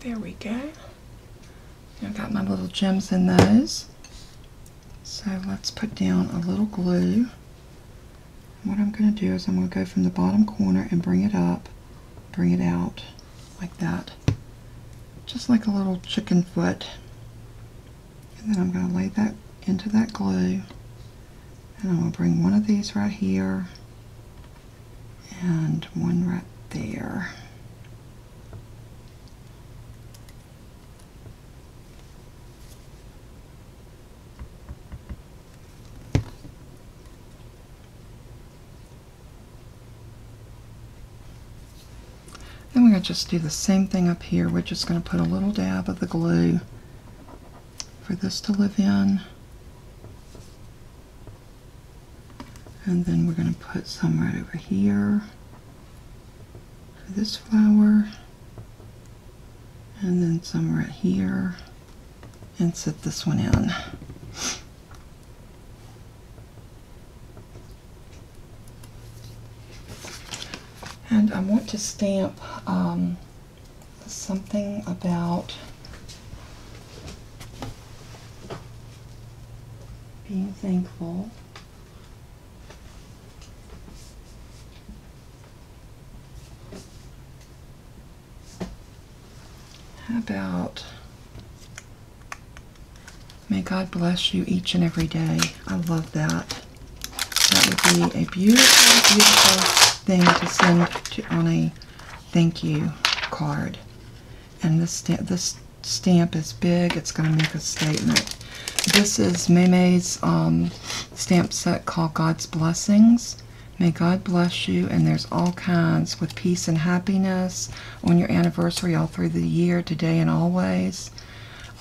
There we go. I've got my little gems in those. So let's put down a little glue what I'm going to do is I'm going to go from the bottom corner and bring it up, bring it out like that. Just like a little chicken foot. And then I'm going to lay that into that glue. And I'm going to bring one of these right here and one right there. Just do the same thing up here. We're just going to put a little dab of the glue for this to live in. And then we're going to put some right over here for this flower. And then some right here. And set this one in. To stamp um, something about being thankful. How about may God bless you each and every day. I love that. That would be a beautiful, beautiful thing to send to, on a thank you card. And this stamp, this stamp is big. It's going to make a statement. This is Maymay's um, stamp set called God's Blessings. May God bless you, and there's all kinds with peace and happiness on your anniversary all through the year, today and always,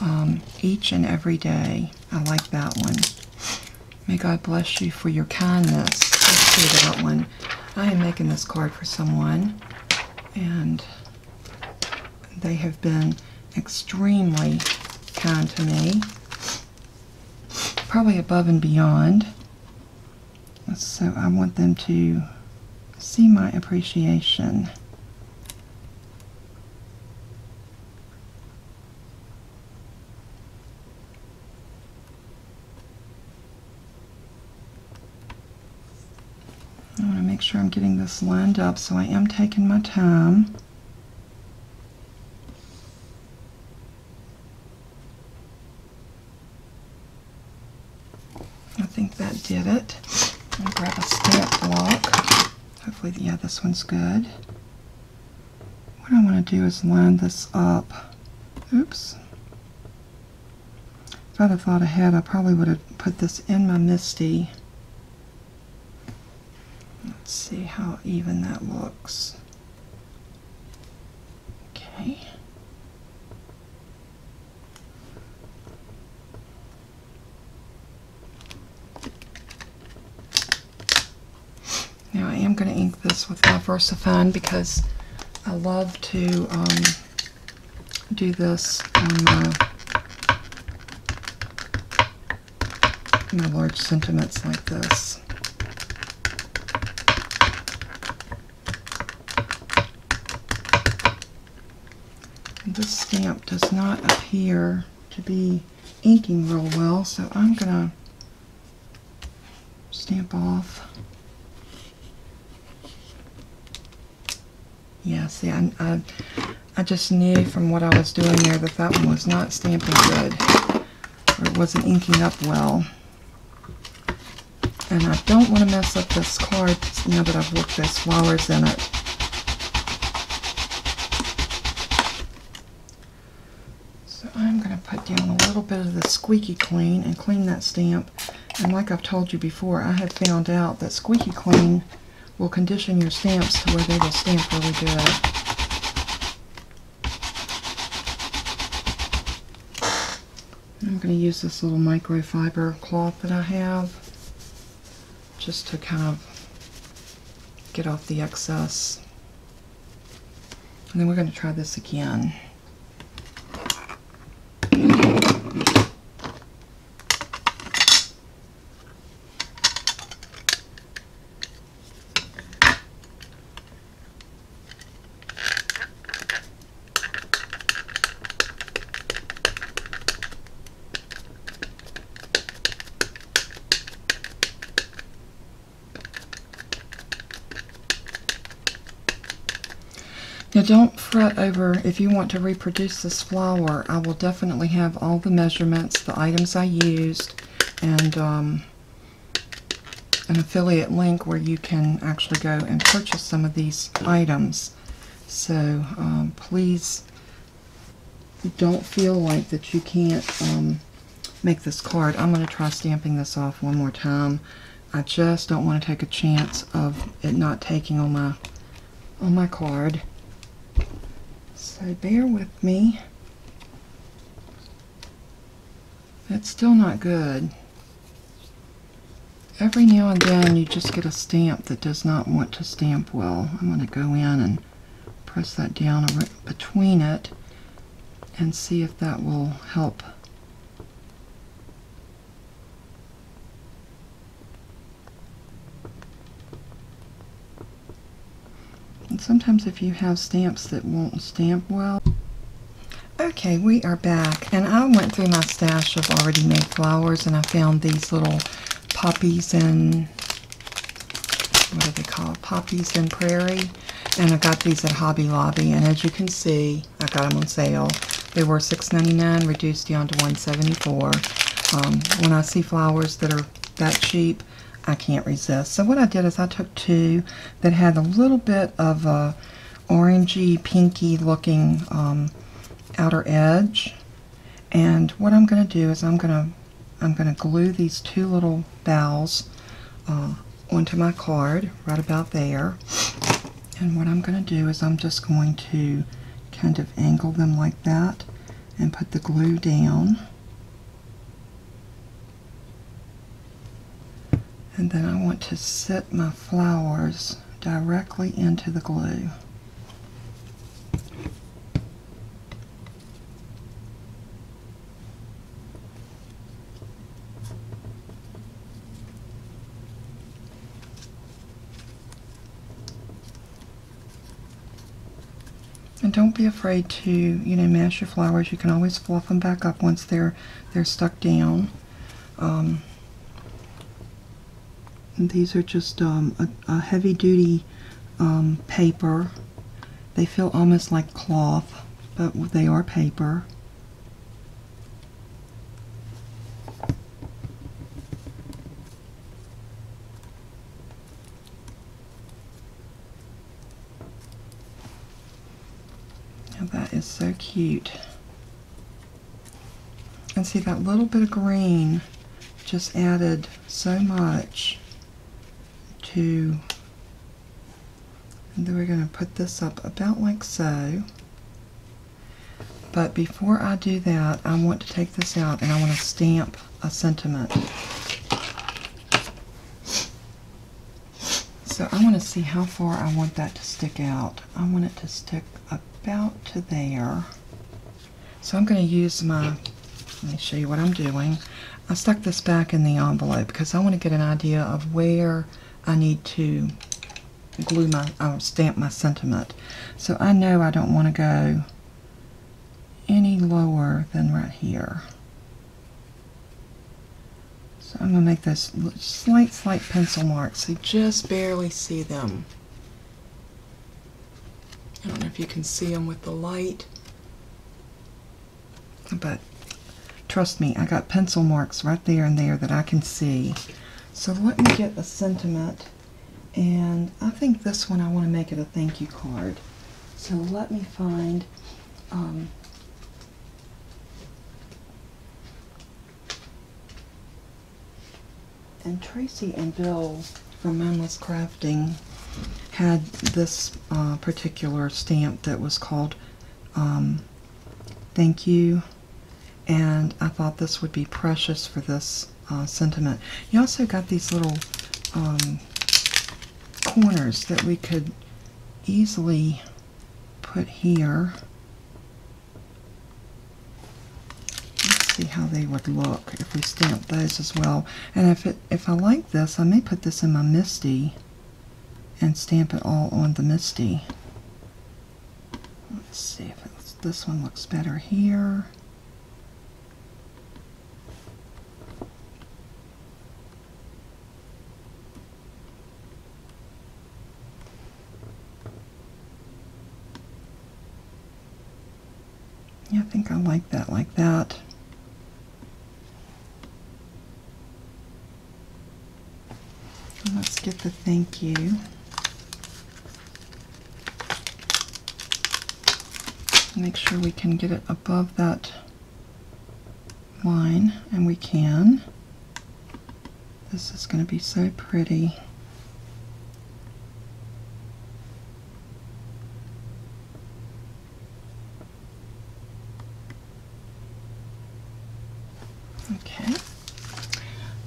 um, each and every day. I like that one. May God bless you for your kindness. Let's see that one. I am making this card for someone, and they have been extremely kind to me, probably above and beyond. So I want them to see my appreciation. I want to make sure I'm getting this lined up, so I am taking my time. I think that did it. I'll grab a stamp block. Hopefully, yeah, this one's good. What I want to do is line this up. Oops. If I'd have thought ahead, I probably would have put this in my MISTI. See how even that looks. Okay. Now I am going to ink this with my VersaFine because I love to um, do this on my, my large sentiments like this. This stamp does not appear to be inking real well, so I'm going to stamp off. Yeah, see, I, I, I, just knew from what I was doing there that that one was not stamping good. Or it wasn't inking up well. And I don't want to mess up this card now that I've worked those flowers in it. So I'm going to put down a squeaky clean and clean that stamp. And like I've told you before, I have found out that squeaky clean will condition your stamps to where they will stamp really good. I'm going to use this little microfiber cloth that I have just to kind of get off the excess. And then we're going to try this again. Don't fret over if you want to reproduce this flower. I will definitely have all the measurements, the items I used, and um, an affiliate link where you can actually go and purchase some of these items. So um, please don't feel like that you can't um, make this card. I'm going to try stamping this off one more time. I just don't want to take a chance of it not taking on my on my card. So bear with me. That's still not good. Every now and then you just get a stamp that does not want to stamp well. I'm going to go in and press that down between it and see if that will help sometimes if you have stamps that won't stamp well. Okay, we are back. And I went through my stash of already made flowers and I found these little poppies and what do they call it? Poppies and prairie. And I got these at Hobby Lobby. And as you can see, I got them on sale. They were $6.99, reduced down to $1.74. um, when I see flowers that are that cheap, I can't resist. So what I did is I took two that had a little bit of a orangey, pinky looking um, outer edge. And what I'm going to do is I'm going to I'm going to glue these two little boughs uh, onto my card right about there. And what I'm going to do is I'm just going to kind of angle them like that and put the glue down. And then I want to set my flowers directly into the glue. And don't be afraid to, you know, mash your flowers. You can always fluff them back up once they're they're stuck down. Um, these are just um, a, a heavy-duty um, paper. They feel almost like cloth, but they are paper. Now that is so cute. And see that little bit of green just added so much to and then we're going to put this up about like so. But before I do that I want to take this out and I want to stamp a sentiment. So I want to see how far I want that to stick out. I want it to stick about to there. So I'm going to use my let me show you what I'm doing. I stuck this back in the envelope because I want to get an idea of where I need to glue my, uh, stamp my sentiment. So I know I don't want to go any lower than right here. So I'm going to make those slight, slight pencil marks. You just barely see them. I don't know if you can see them with the light, but trust me, I got pencil marks right there and there that I can see. So let me get a sentiment, and I think this one I want to make it a thank you card. So let me find um, and Tracy and Bill from Mindless Crafting had this uh, particular stamp that was called um, Thank You and I thought this would be precious for this uh, sentiment. You also got these little um, corners that we could easily put here. Let's see how they would look if we stamp those as well. And if it if I like this, I may put this in my Misti and stamp it all on the Misti. Let's see if this one looks better here. Yeah, I think I like that let's get the thank you. Make sure we can get it above that line, and we can. This is going to be so pretty. Okay.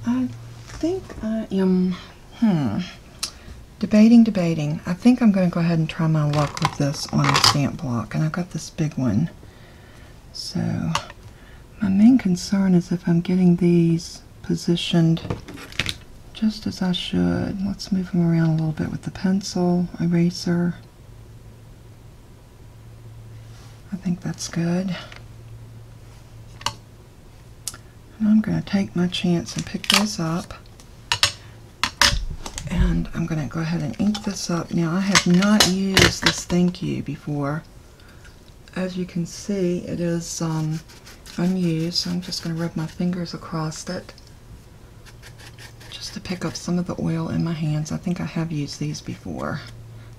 I think I am, hmm, debating, debating. I think I'm going to go ahead and try my luck with this on a stamp block. And I've got this big one. So, my main concern is if I'm getting these positioned just as I should. Let's move them around a little bit with the pencil, eraser. I think that's good. I'm going to take my chance and pick those up. And I'm going to go ahead and ink this up. Now, I have not used this thank you before. As you can see, it is um, unused, so I'm just going to rub my fingers across it just to pick up some of the oil in my hands. I think I have used these before.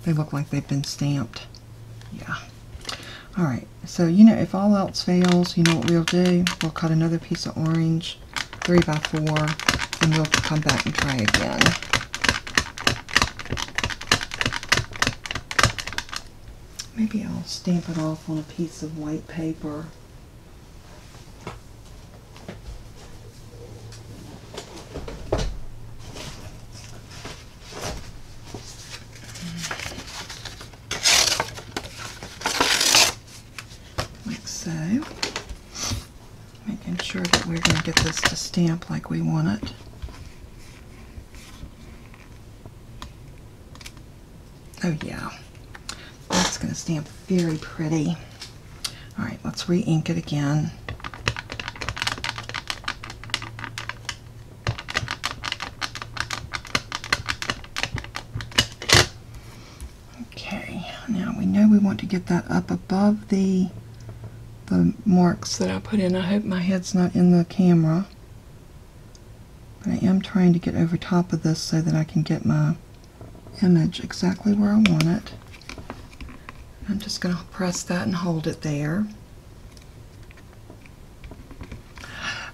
They look like they've been stamped. Yeah. Alright, so you know, if all else fails, you know what we'll do? We'll cut another piece of orange, 3 by 4 and we'll come back and try again. Maybe I'll stamp it off on a piece of white paper. Like so. Making sure that we're going to get this to stamp like we want it. Oh yeah, going to stamp very pretty. All right, let's re-ink it again. Okay, now we know we want to get that up above the the marks that I put in. I hope my head's not in the camera. But I am trying to get over top of this so that I can get my image exactly where I want it. I'm just going to press that and hold it there.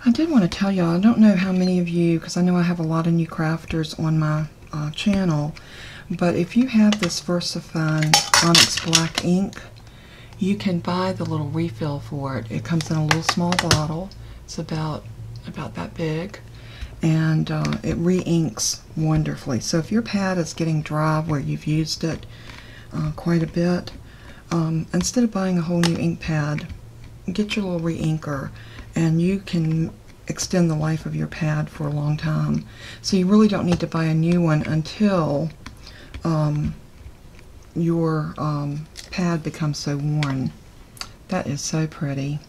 I did want to tell y'all, I don't know how many of you, because I know I have a lot of new crafters on my uh, channel, but if you have this VersaFine Onyx Black ink, you can buy the little refill for it. It comes in a little small bottle. It's about about that big and uh, it re-inks wonderfully. So if your pad is getting dry where you've used it uh, quite a bit, um, instead of buying a whole new ink pad, get your little re-inker and you can extend the life of your pad for a long time. So you really don't need to buy a new one until um, your um, pad becomes so worn. That is so pretty.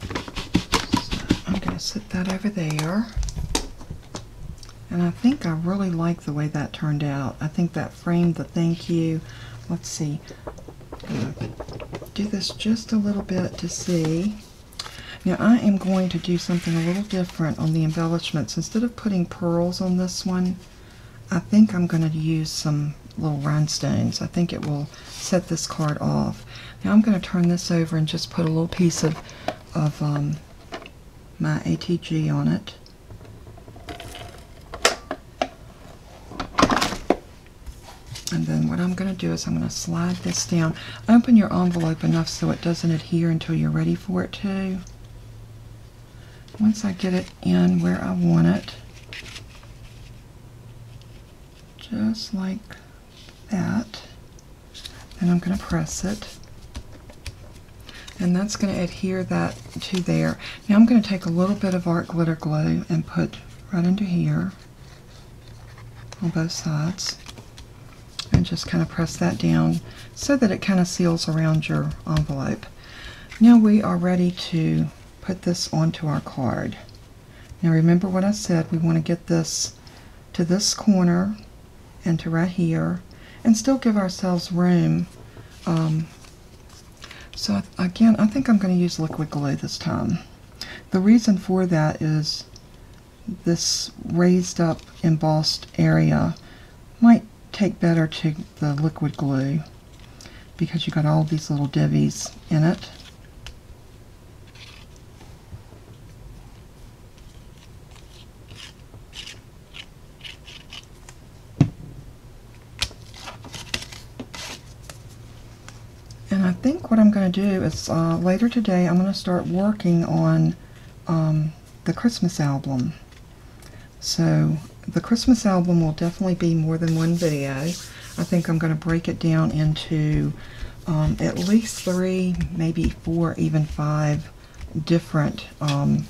So I'm going to set that over there. And I think I really like the way that turned out. I think that framed the thank you. Let's see. Do this just a little bit to see. Now I am going to do something a little different on the embellishments. Instead of putting pearls on this one, I think I'm going to use some little rhinestones. I think it will set this card off. Now I'm going to turn this over and just put a little piece of, of um, my ATG on it. And then what I'm going to do is I'm going to slide this down. Open your envelope enough so it doesn't adhere until you're ready for it to. Once I get it in where I want it, just like that, then I'm going to press it. And that's going to adhere that to there. Now I'm going to take a little bit of art glitter glue and put right into here on both sides and just kind of press that down so that it kind of seals around your envelope. Now we are ready to put this onto our card. Now remember what I said, we want to get this to this corner and to right here and still give ourselves room. Um, so again, I think I'm going to use liquid glue this time. The reason for that is this raised up embossed area might take better to the liquid glue because you got all these little divvies in it. And I think what I'm going to do is uh, later today I'm going to start working on um, the Christmas album. So the Christmas album will definitely be more than one video. I think I'm going to break it down into um, at least three, maybe four, even five different um,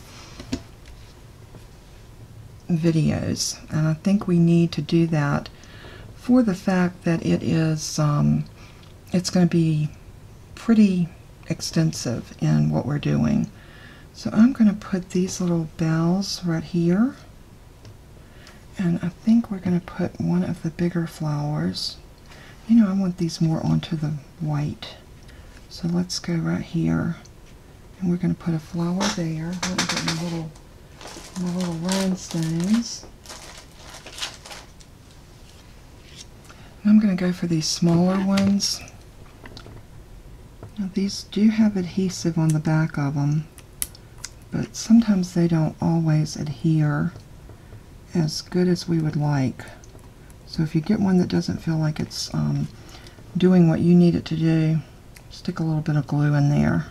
videos. And I think we need to do that for the fact that it is, um, it's going to be pretty extensive in what we're doing. So I'm going to put these little bells right here. And I think we're going to put one of the bigger flowers. You know, I want these more onto the white. So let's go right here And we're going to put a flower there. Let me get my little, my little rhinestones. And I'm going to go for these smaller ones. Now these do have adhesive on the back of them, but sometimes they don't always adhere as good as we would like. So if you get one that doesn't feel like it's um, doing what you need it to do, stick a little bit of glue in there.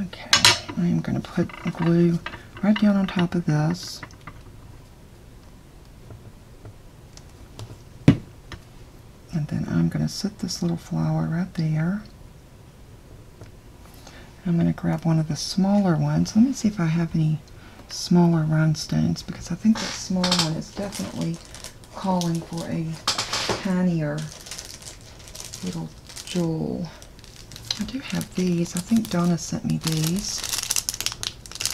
Okay, I am going to put glue right down on top of this. And then I'm going to set this little flower right there. I'm going to grab one of the smaller ones. Let me see if I have any smaller rhinestones because I think that small one is definitely calling for a tinier little jewel. I do have these. I think Donna sent me these.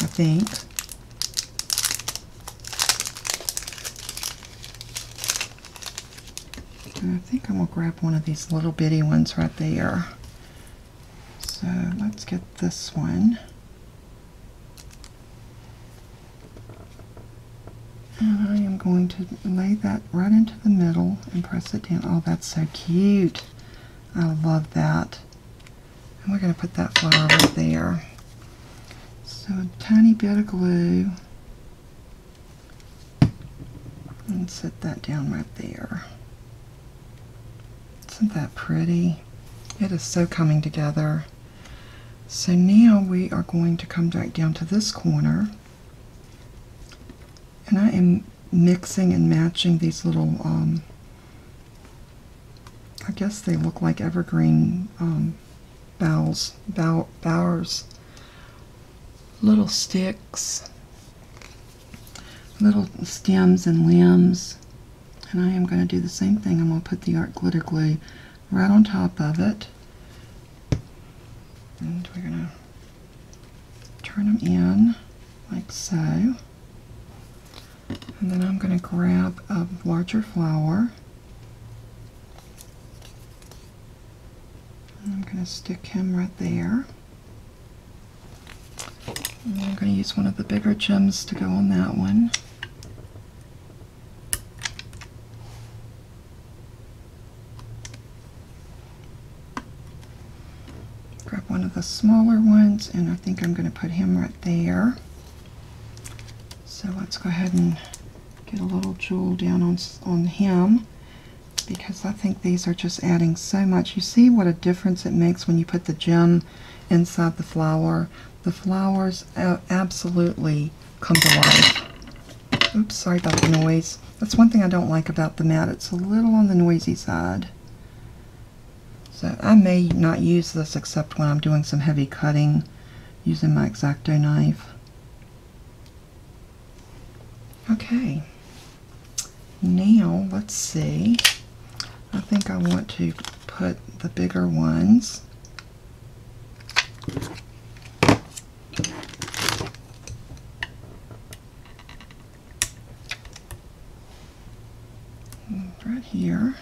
I think. And I think I'm going to grab one of these little bitty ones right there. So let's get this one. And I am going to lay that right into the middle and press it down. Oh, that's so cute. I love that. And we're going to put that flower right there. So a tiny bit of glue. And set that down right there. Isn't that pretty? It is so coming together. So now we are going to come back down to this corner. And I am mixing and matching these little, um, I guess they look like evergreen um, boughs, bow, bowers, little sticks, little stems and limbs. And I am going to do the same thing. I'm going to put the art glitter glue right on top of it. And we're going to turn them in like so. And then I'm going to grab a larger flower. And I'm going to stick him right there. And I'm going to use one of the bigger gems to go on that one. Grab one of the smaller ones and I think I'm going to put him right there. So let's go ahead and get a little jewel down on, on him because I think these are just adding so much. You see what a difference it makes when you put the gem inside the flower. The flowers absolutely come to life. Oops, sorry about the noise. That's one thing I don't like about the mat. It's a little on the noisy side. So I may not use this except when I'm doing some heavy cutting using my X-Acto knife. Okay. Now, let's see. I think I want to put the bigger ones. Right here.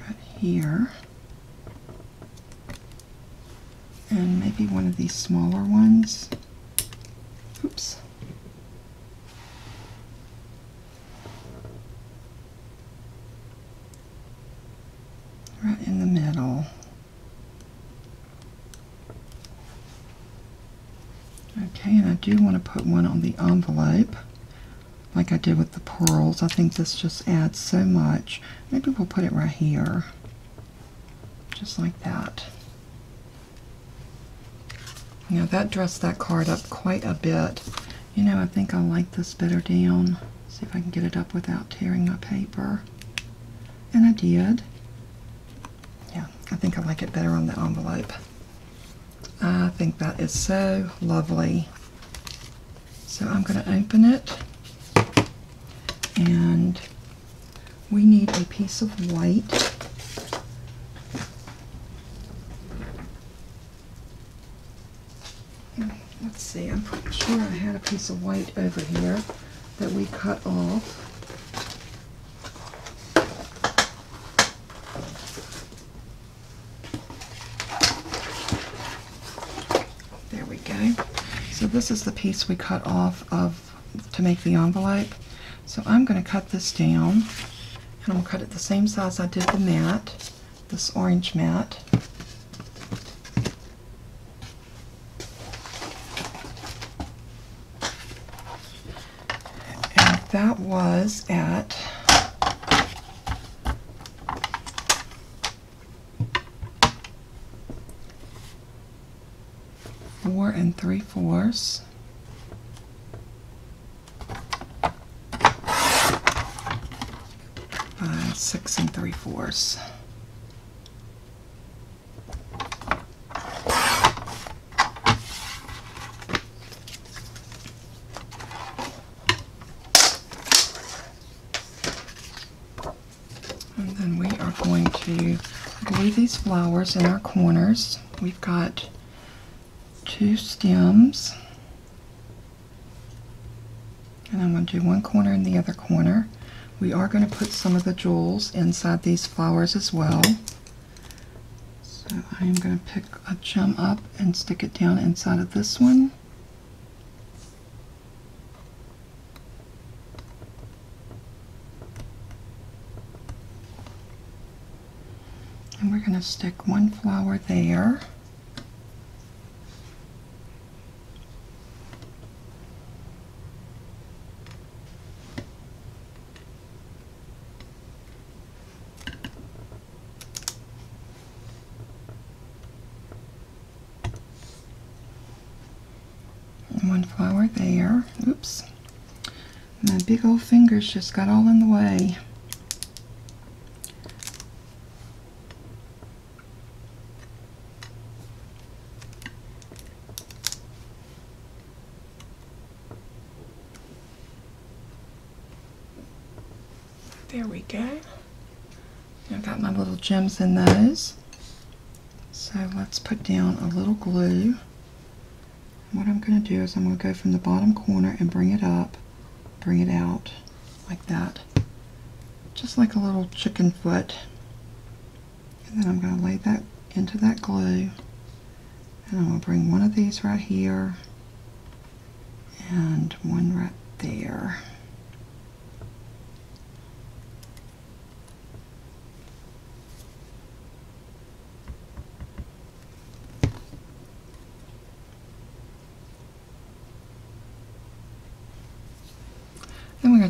Right here. and maybe one of these smaller ones. Oops. Right in the middle. Okay, and I do want to put one on the envelope like I did with the pearls. I think this just adds so much. Maybe we'll put it right here. Just like that. Now that dressed that card up quite a bit. You know, I think I like this better down. See if I can get it up without tearing my paper. And I did. Yeah, I think I like it better on the envelope. I think that is so lovely. So I'm going to open it. And we need a piece of white. piece of white over here that we cut off. There we go. So this is the piece we cut off of to make the envelope. So I'm going to cut this down and I'm going to cut it the same size I did the mat, this orange mat. Going to glue these flowers in our corners. We've got two stems. And I'm going to do one corner and the other corner. We are going to put some of the jewels inside these flowers as well. So I am going to pick a gem up and stick it down inside of this one. And we're going to stick one flower there. One flower there. Oops. My big old fingers just got all in the way. There we go. I've got my little gems in those. So let's put down a little glue. What I'm going to do is I'm going to go from the bottom corner and bring it up, bring it out like that. Just like a little chicken foot. And then I'm going to lay that into that glue. And I'm going to bring one of these right here and one right there.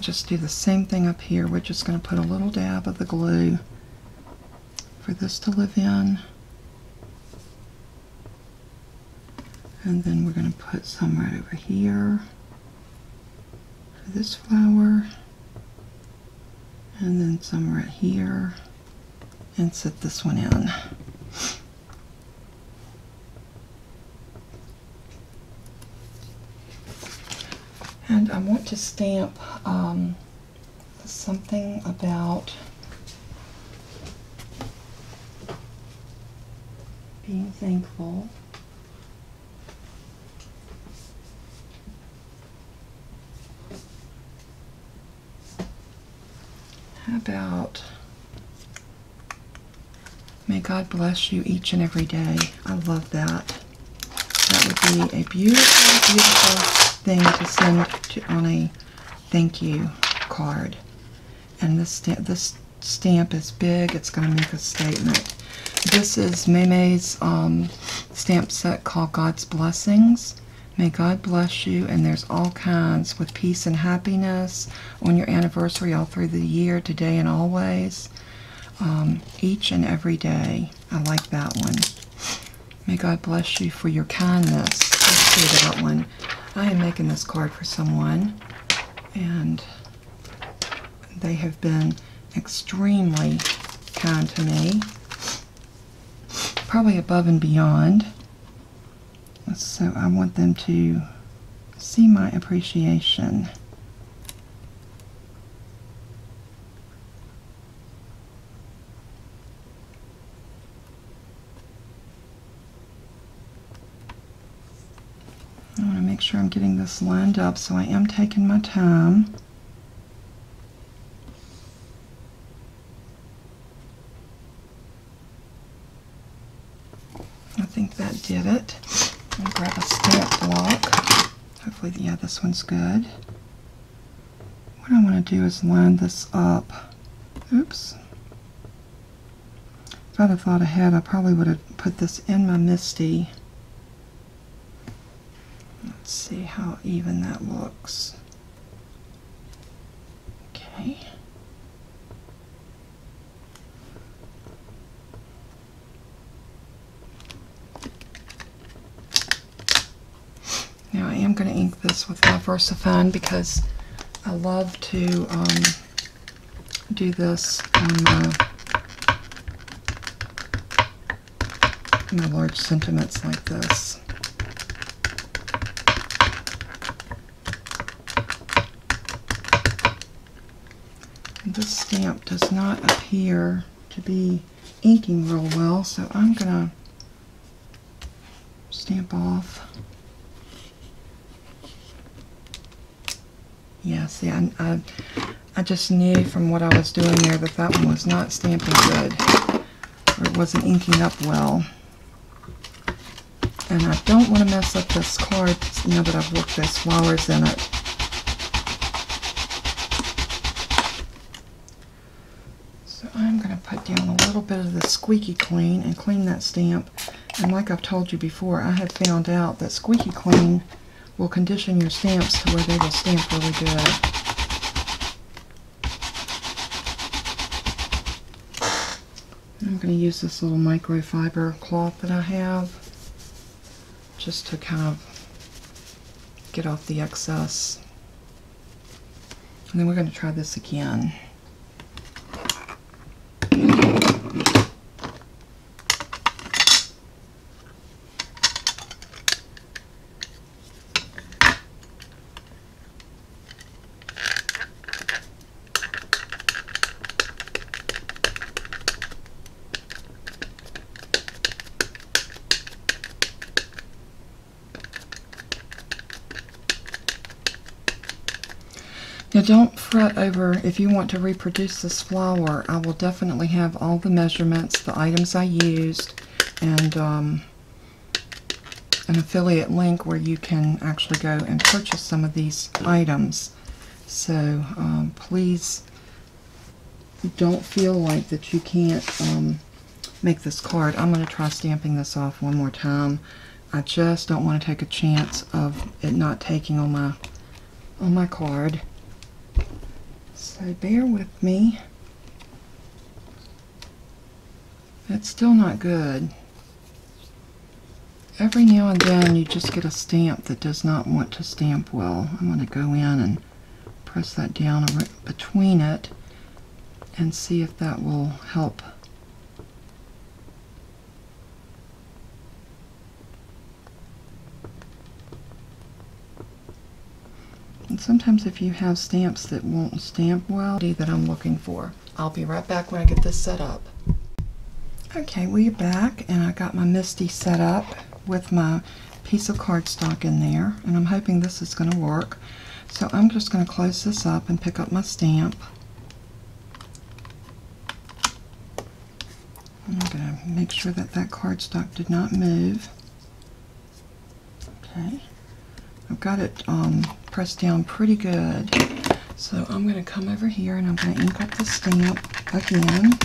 Just do the same thing up here. We're just going to put a little dab of the glue for this to live in. And then we're going to put some right over here for this flower. And then some right here. And set this one in. And I want to stamp um, something about being thankful. How about may God bless you each and every day? I love that. That would be a beautiful, beautiful thing to send to, on a thank you card. And this, sta this stamp is big. It's going to make a statement. This is Maymay's um, stamp set called God's Blessings. May God bless you, and there's all kinds with peace and happiness on your anniversary all through the year, today and always. Um, each and every day. I like that one. May God bless you for your kindness. Let's do that one. I am making this card for someone, and they have been extremely kind to me. Probably above and beyond. So I want them to see my appreciation. I want to make sure I'm getting this lined up, so I am taking my time. I think that did it. I'm grab a stamp block. Hopefully, yeah, this one's good. What I want to do is line this up. Oops. If I'd have thought ahead, I probably would have put this in my MISTI. Let's see how even that looks. Okay. Now I am going to ink this with my VersaFine because I love to um, do this on my, my large sentiments like this. This stamp does not appear to be inking real well, so I'm going to stamp off. Yeah, see, I, I, I, just knew from what I was doing there that that one was not stamping good, or it wasn't inking up well. And I don't want to mess up this card now that I've worked those flowers in it. So I'm going to put down a little bit of the squeaky clean and clean that stamp. And like I've told you before, I have found out that squeaky clean will condition your stamps to where they will stamp really good. I'm going to use this little microfiber cloth that I have just to kind of get off the excess. And then we're going to try this again. Now don't fret over if you want to reproduce this flower. I will definitely have all the measurements, the items I used, and um, an affiliate link where you can actually go and purchase some of these items. So um, please don't feel like that you can't um, make this card. I'm going to try stamping this off one more time. I just don't want to take a chance of it not taking on my on my card. So bear with me. That's still not good. Every now and then you just get a stamp that does not want to stamp well. I'm going to go in and press that down between it and see if that will help And sometimes if you have stamps that won't stamp well, that I'm looking for. I'll be right back when I get this set up. Okay, we're back and I got my MISTI set up with my piece of cardstock in there and I'm hoping this is going to work. So I'm just going to close this up and pick up my stamp. I'm going to make sure that that cardstock did not move. Okay. I've got it um, pressed down pretty good. So I'm going to come over here and I'm going to ink up the stamp again.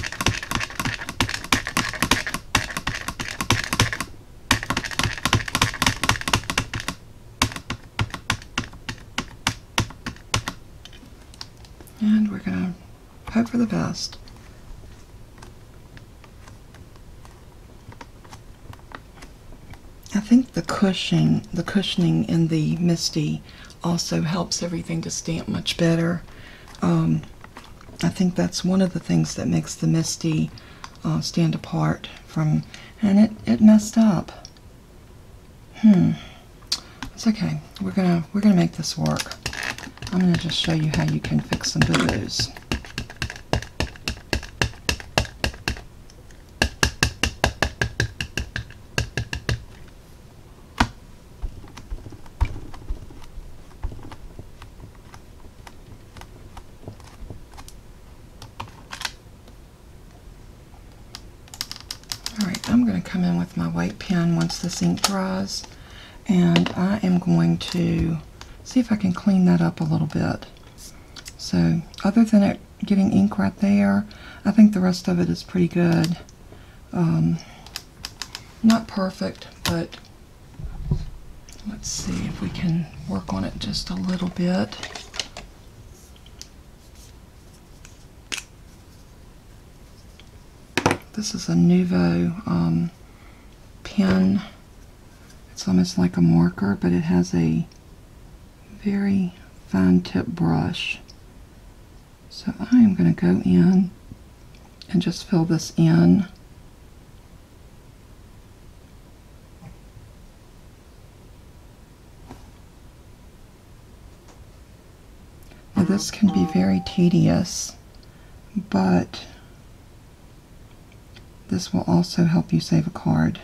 And we're going to hope for the best. Think the cushion, the cushioning in the Misti also helps everything to stamp much better. Um, I think that's one of the things that makes the Misti uh, stand apart from, and it, it messed up. Hmm. It's okay. We're gonna we're gonna make this work. I'm gonna just show you how you can fix some boo-boos. Alright, I'm going to come in with my white pen once this ink dries And I am going to see if I can clean that up a little bit. So other than it getting ink right there, I think the rest of it is pretty good. Um, not perfect, but let's see if we can work on it just a little bit. This is a Nuvo um, pen. It's almost like a marker, but it has a very fine tip brush. So I am going to go in and just fill this in. Now this can be very tedious, but this will also help you save a card.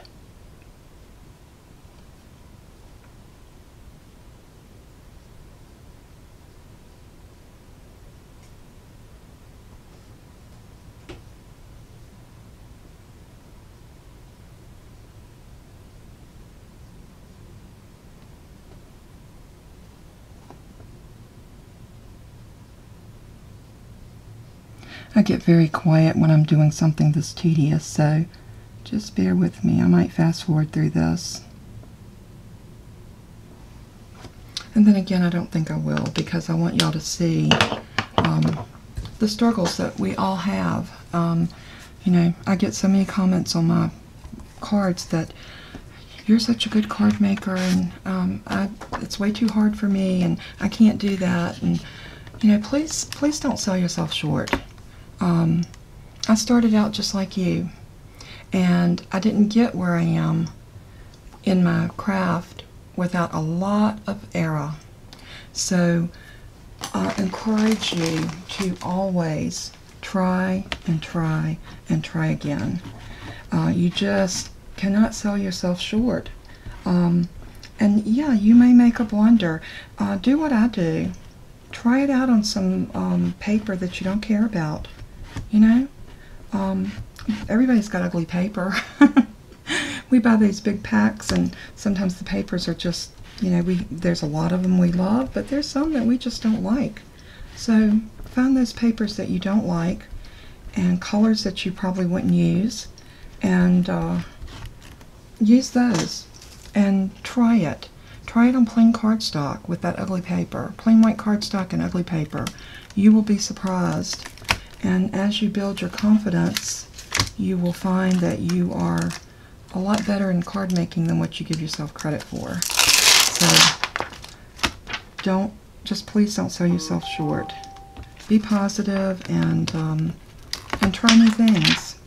Very quiet when I'm doing something this tedious, so just bear with me. I might fast forward through this. And then again, I don't think I will because I want y'all to see um, the struggles that we all have. Um, you know, I get so many comments on my cards that you're such a good card maker and um, I, it's way too hard for me and I can't do that. And, you know, please, please don't sell yourself short. Um, I started out just like you, and I didn't get where I am in my craft without a lot of error. So I encourage you to always try and try and try again. Uh, you just cannot sell yourself short. Um, and yeah, you may make a blunder. Uh, do what I do. Try it out on some um, paper that you don't care about. You know, um, everybody's got ugly paper. (laughs) we buy these big packs, and sometimes the papers are just, you know, we there's a lot of them we love, but there's some that we just don't like. So find those papers that you don't like, and colors that you probably wouldn't use, and uh, use those, and try it. Try it on plain cardstock with that ugly paper, plain white cardstock and ugly paper. You will be surprised and as you build your confidence, you will find that you are a lot better in card making than what you give yourself credit for. So don't, just please don't sell yourself short. Be positive and, um, and try new things.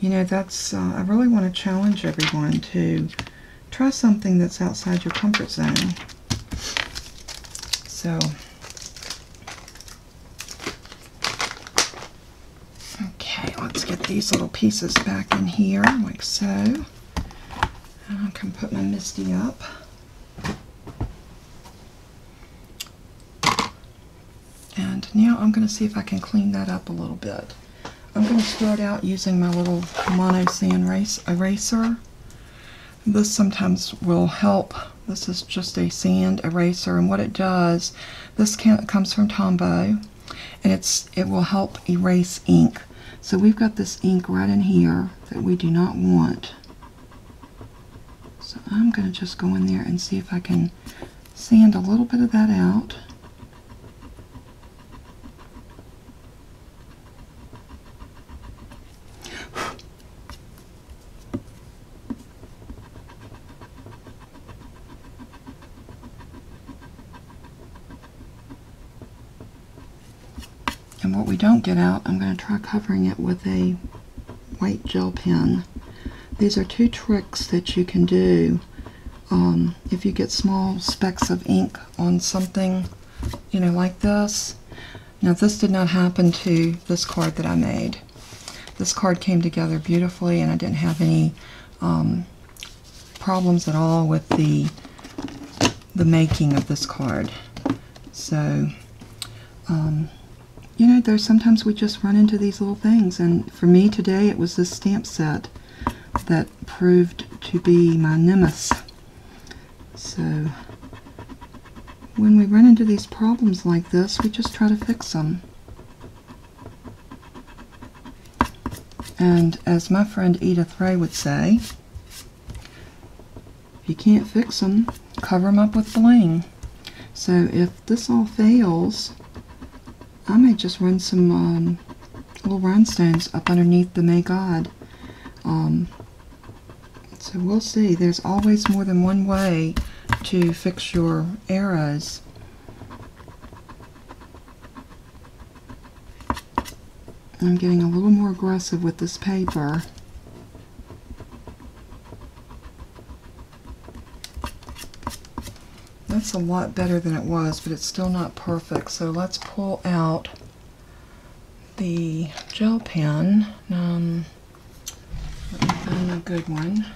You know, that's, uh, I really want to challenge everyone to try something that's outside your comfort zone. So, these little pieces back in here like so. And I can put my MISTI up. And now I'm going to see if I can clean that up a little bit. I'm going to start out using my little Mono Sand eraser. This sometimes will help. This is just a sand eraser and what it does, this comes from Tombow and it's it will help erase ink. So we've got this ink right in here that we do not want. So I'm going to just go in there and see if I can sand a little bit of that out. Don't get out, I'm going to try covering it with a white gel pen. These are two tricks that you can do um, if you get small specks of ink on something, you know, like this. Now this did not happen to this card that I made. This card came together beautifully and I didn't have any um, problems at all with the the making of this card. So, um, you know, there's sometimes we just run into these little things. And for me today, it was this stamp set that proved to be my nemesis. So when we run into these problems like this, we just try to fix them. And as my friend Edith Ray would say, if you can't fix them, cover them up with bling. So if this all fails, I may just run some um, little rhinestones up underneath the May God. Um, so we'll see. There's always more than one way to fix your arrows. I'm getting a little more aggressive with this paper. That's a lot better than it was, but it's still not perfect. So let's pull out the gel pen. Um, let me find a good one.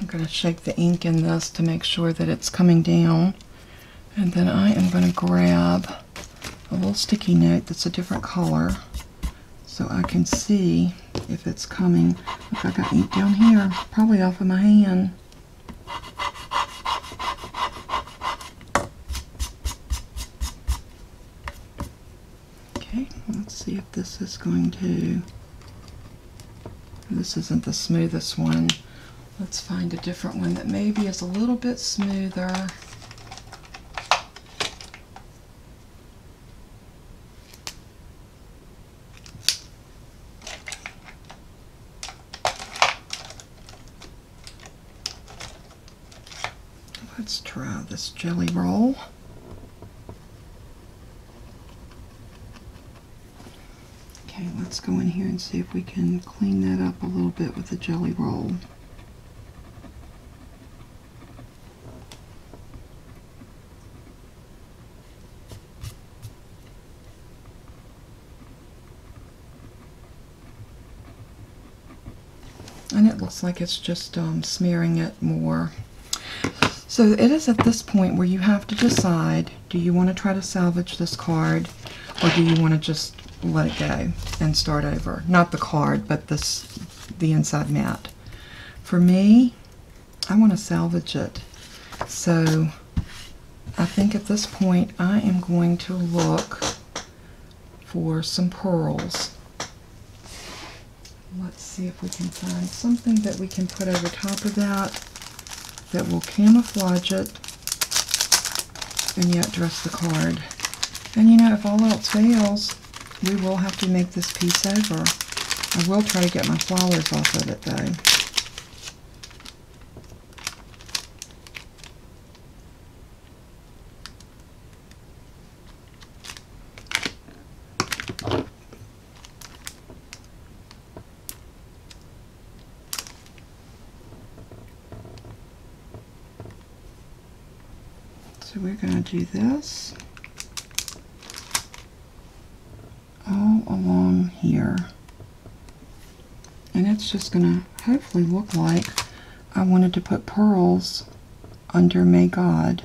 I'm going to shake the ink in this to make sure that it's coming down. And then I am going to grab a little sticky note that's a different color so I can see if it's coming. Look, I got ink down here, probably off of my hand. Okay, let's see if this is going to... This isn't the smoothest one. Let's find a different one that maybe is a little bit smoother. Let's try this Gelly Roll. Okay, let's go in here and see if we can clean that up a little bit with a Gelly Roll. and it looks like it's just um, smearing it more. So it is at this point where you have to decide, do you want to try to salvage this card or do you want to just let it go and start over? Not the card, but this, the inside mat. For me, I want to salvage it. So I think at this point I am going to look for some pearls. Let's see if we can find something that we can put over top of that that will camouflage it and yet dress the card. And you know, if all else fails, we will have to make this piece over. I will try to get my flowers off of it though. So we're going to do this all along here. And it's just going to hopefully look like I wanted to put pearls under May God.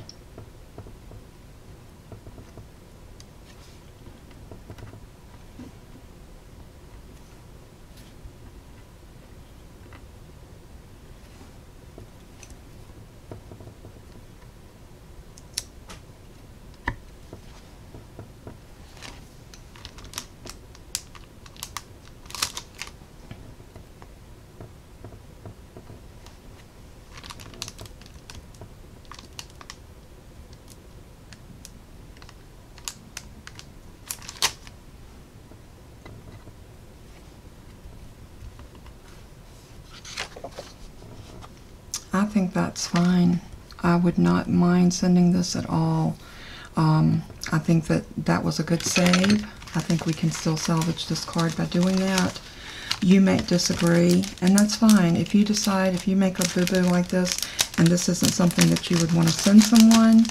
I think that's fine. I would not mind sending this at all. Um, I think that that was a good save. I think we can still salvage this card by doing that. You may disagree, and that's fine. If you decide, if you make a boo-boo like this, and this isn't something that you would want to send someone,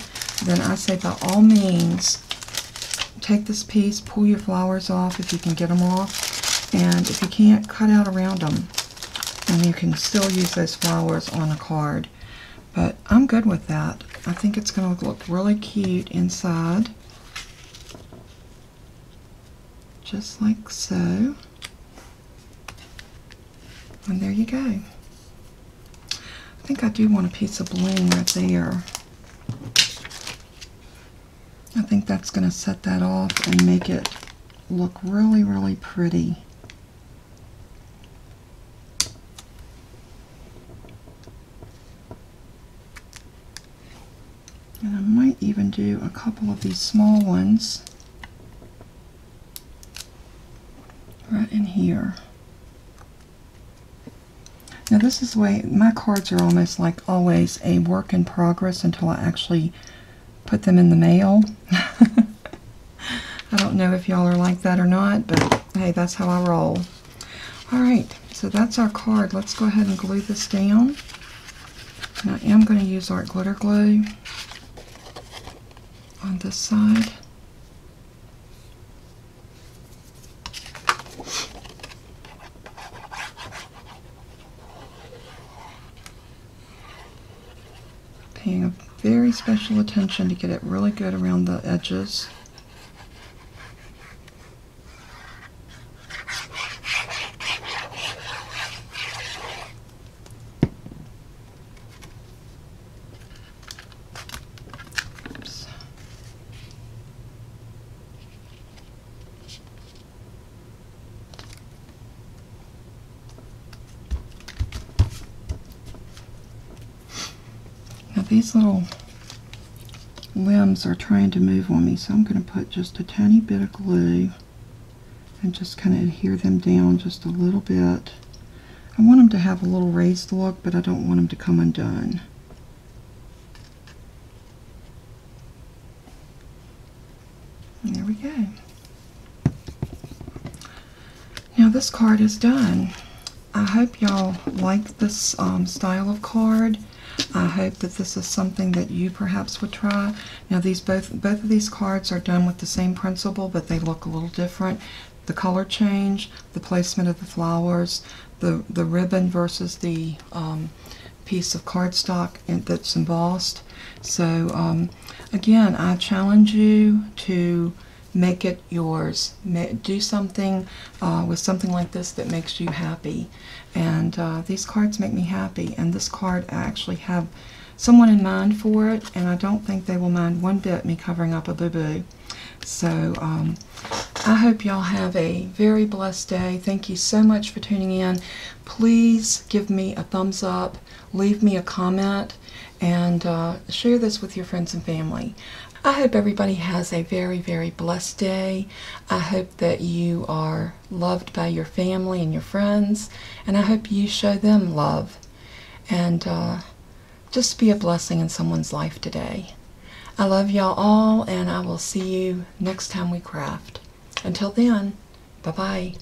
then I say by all means, take this piece, pull your flowers off if you can get them off, and if you can't, cut out around them and you can still use those flowers on a card. But I'm good with that. I think it's going to look really cute inside. Just like so. And there you go. I think I do want a piece of bling right there. I think that's going to set that off and make it look really, really pretty. And I might even do a couple of these small ones right in here. Now this is the way, my cards are almost like always a work in progress until I actually put them in the mail. (laughs) I don't know if y'all are like that or not, but hey, that's how I roll. Alright, so that's our card. Let's go ahead and glue this down. And I am going to use art glitter glue on this side. Paying a very special attention to get it really good around the edges. Now these little limbs are trying to move on me, so I'm going to put just a tiny bit of glue and just kind of adhere them down just a little bit. I want them to have a little raised look, but I don't want them to come undone. There we go. Now this card is done. I hope y'all like this um, style of card. I hope that this is something that you perhaps would try. Now these both both of these cards are done with the same principle, but they look a little different. The color change, the placement of the flowers, the the ribbon versus the um, piece of cardstock that's embossed. So um, again, I challenge you to make it yours. Do something uh, with something like this that makes you happy. And uh, these cards make me happy. And this card, I actually have someone in mind for it, and I don't think they will mind one bit me covering up a boo-boo. So um, I hope y'all have a very blessed day. Thank you so much for tuning in. Please give me a thumbs up, leave me a comment, and uh, share this with your friends and family. I hope everybody has a very, very blessed day. I hope that you are loved by your family and your friends, and I hope you show them love. And uh, just be a blessing in someone's life today. I love y'all all, and I will see you next time we craft. Until then, bye-bye.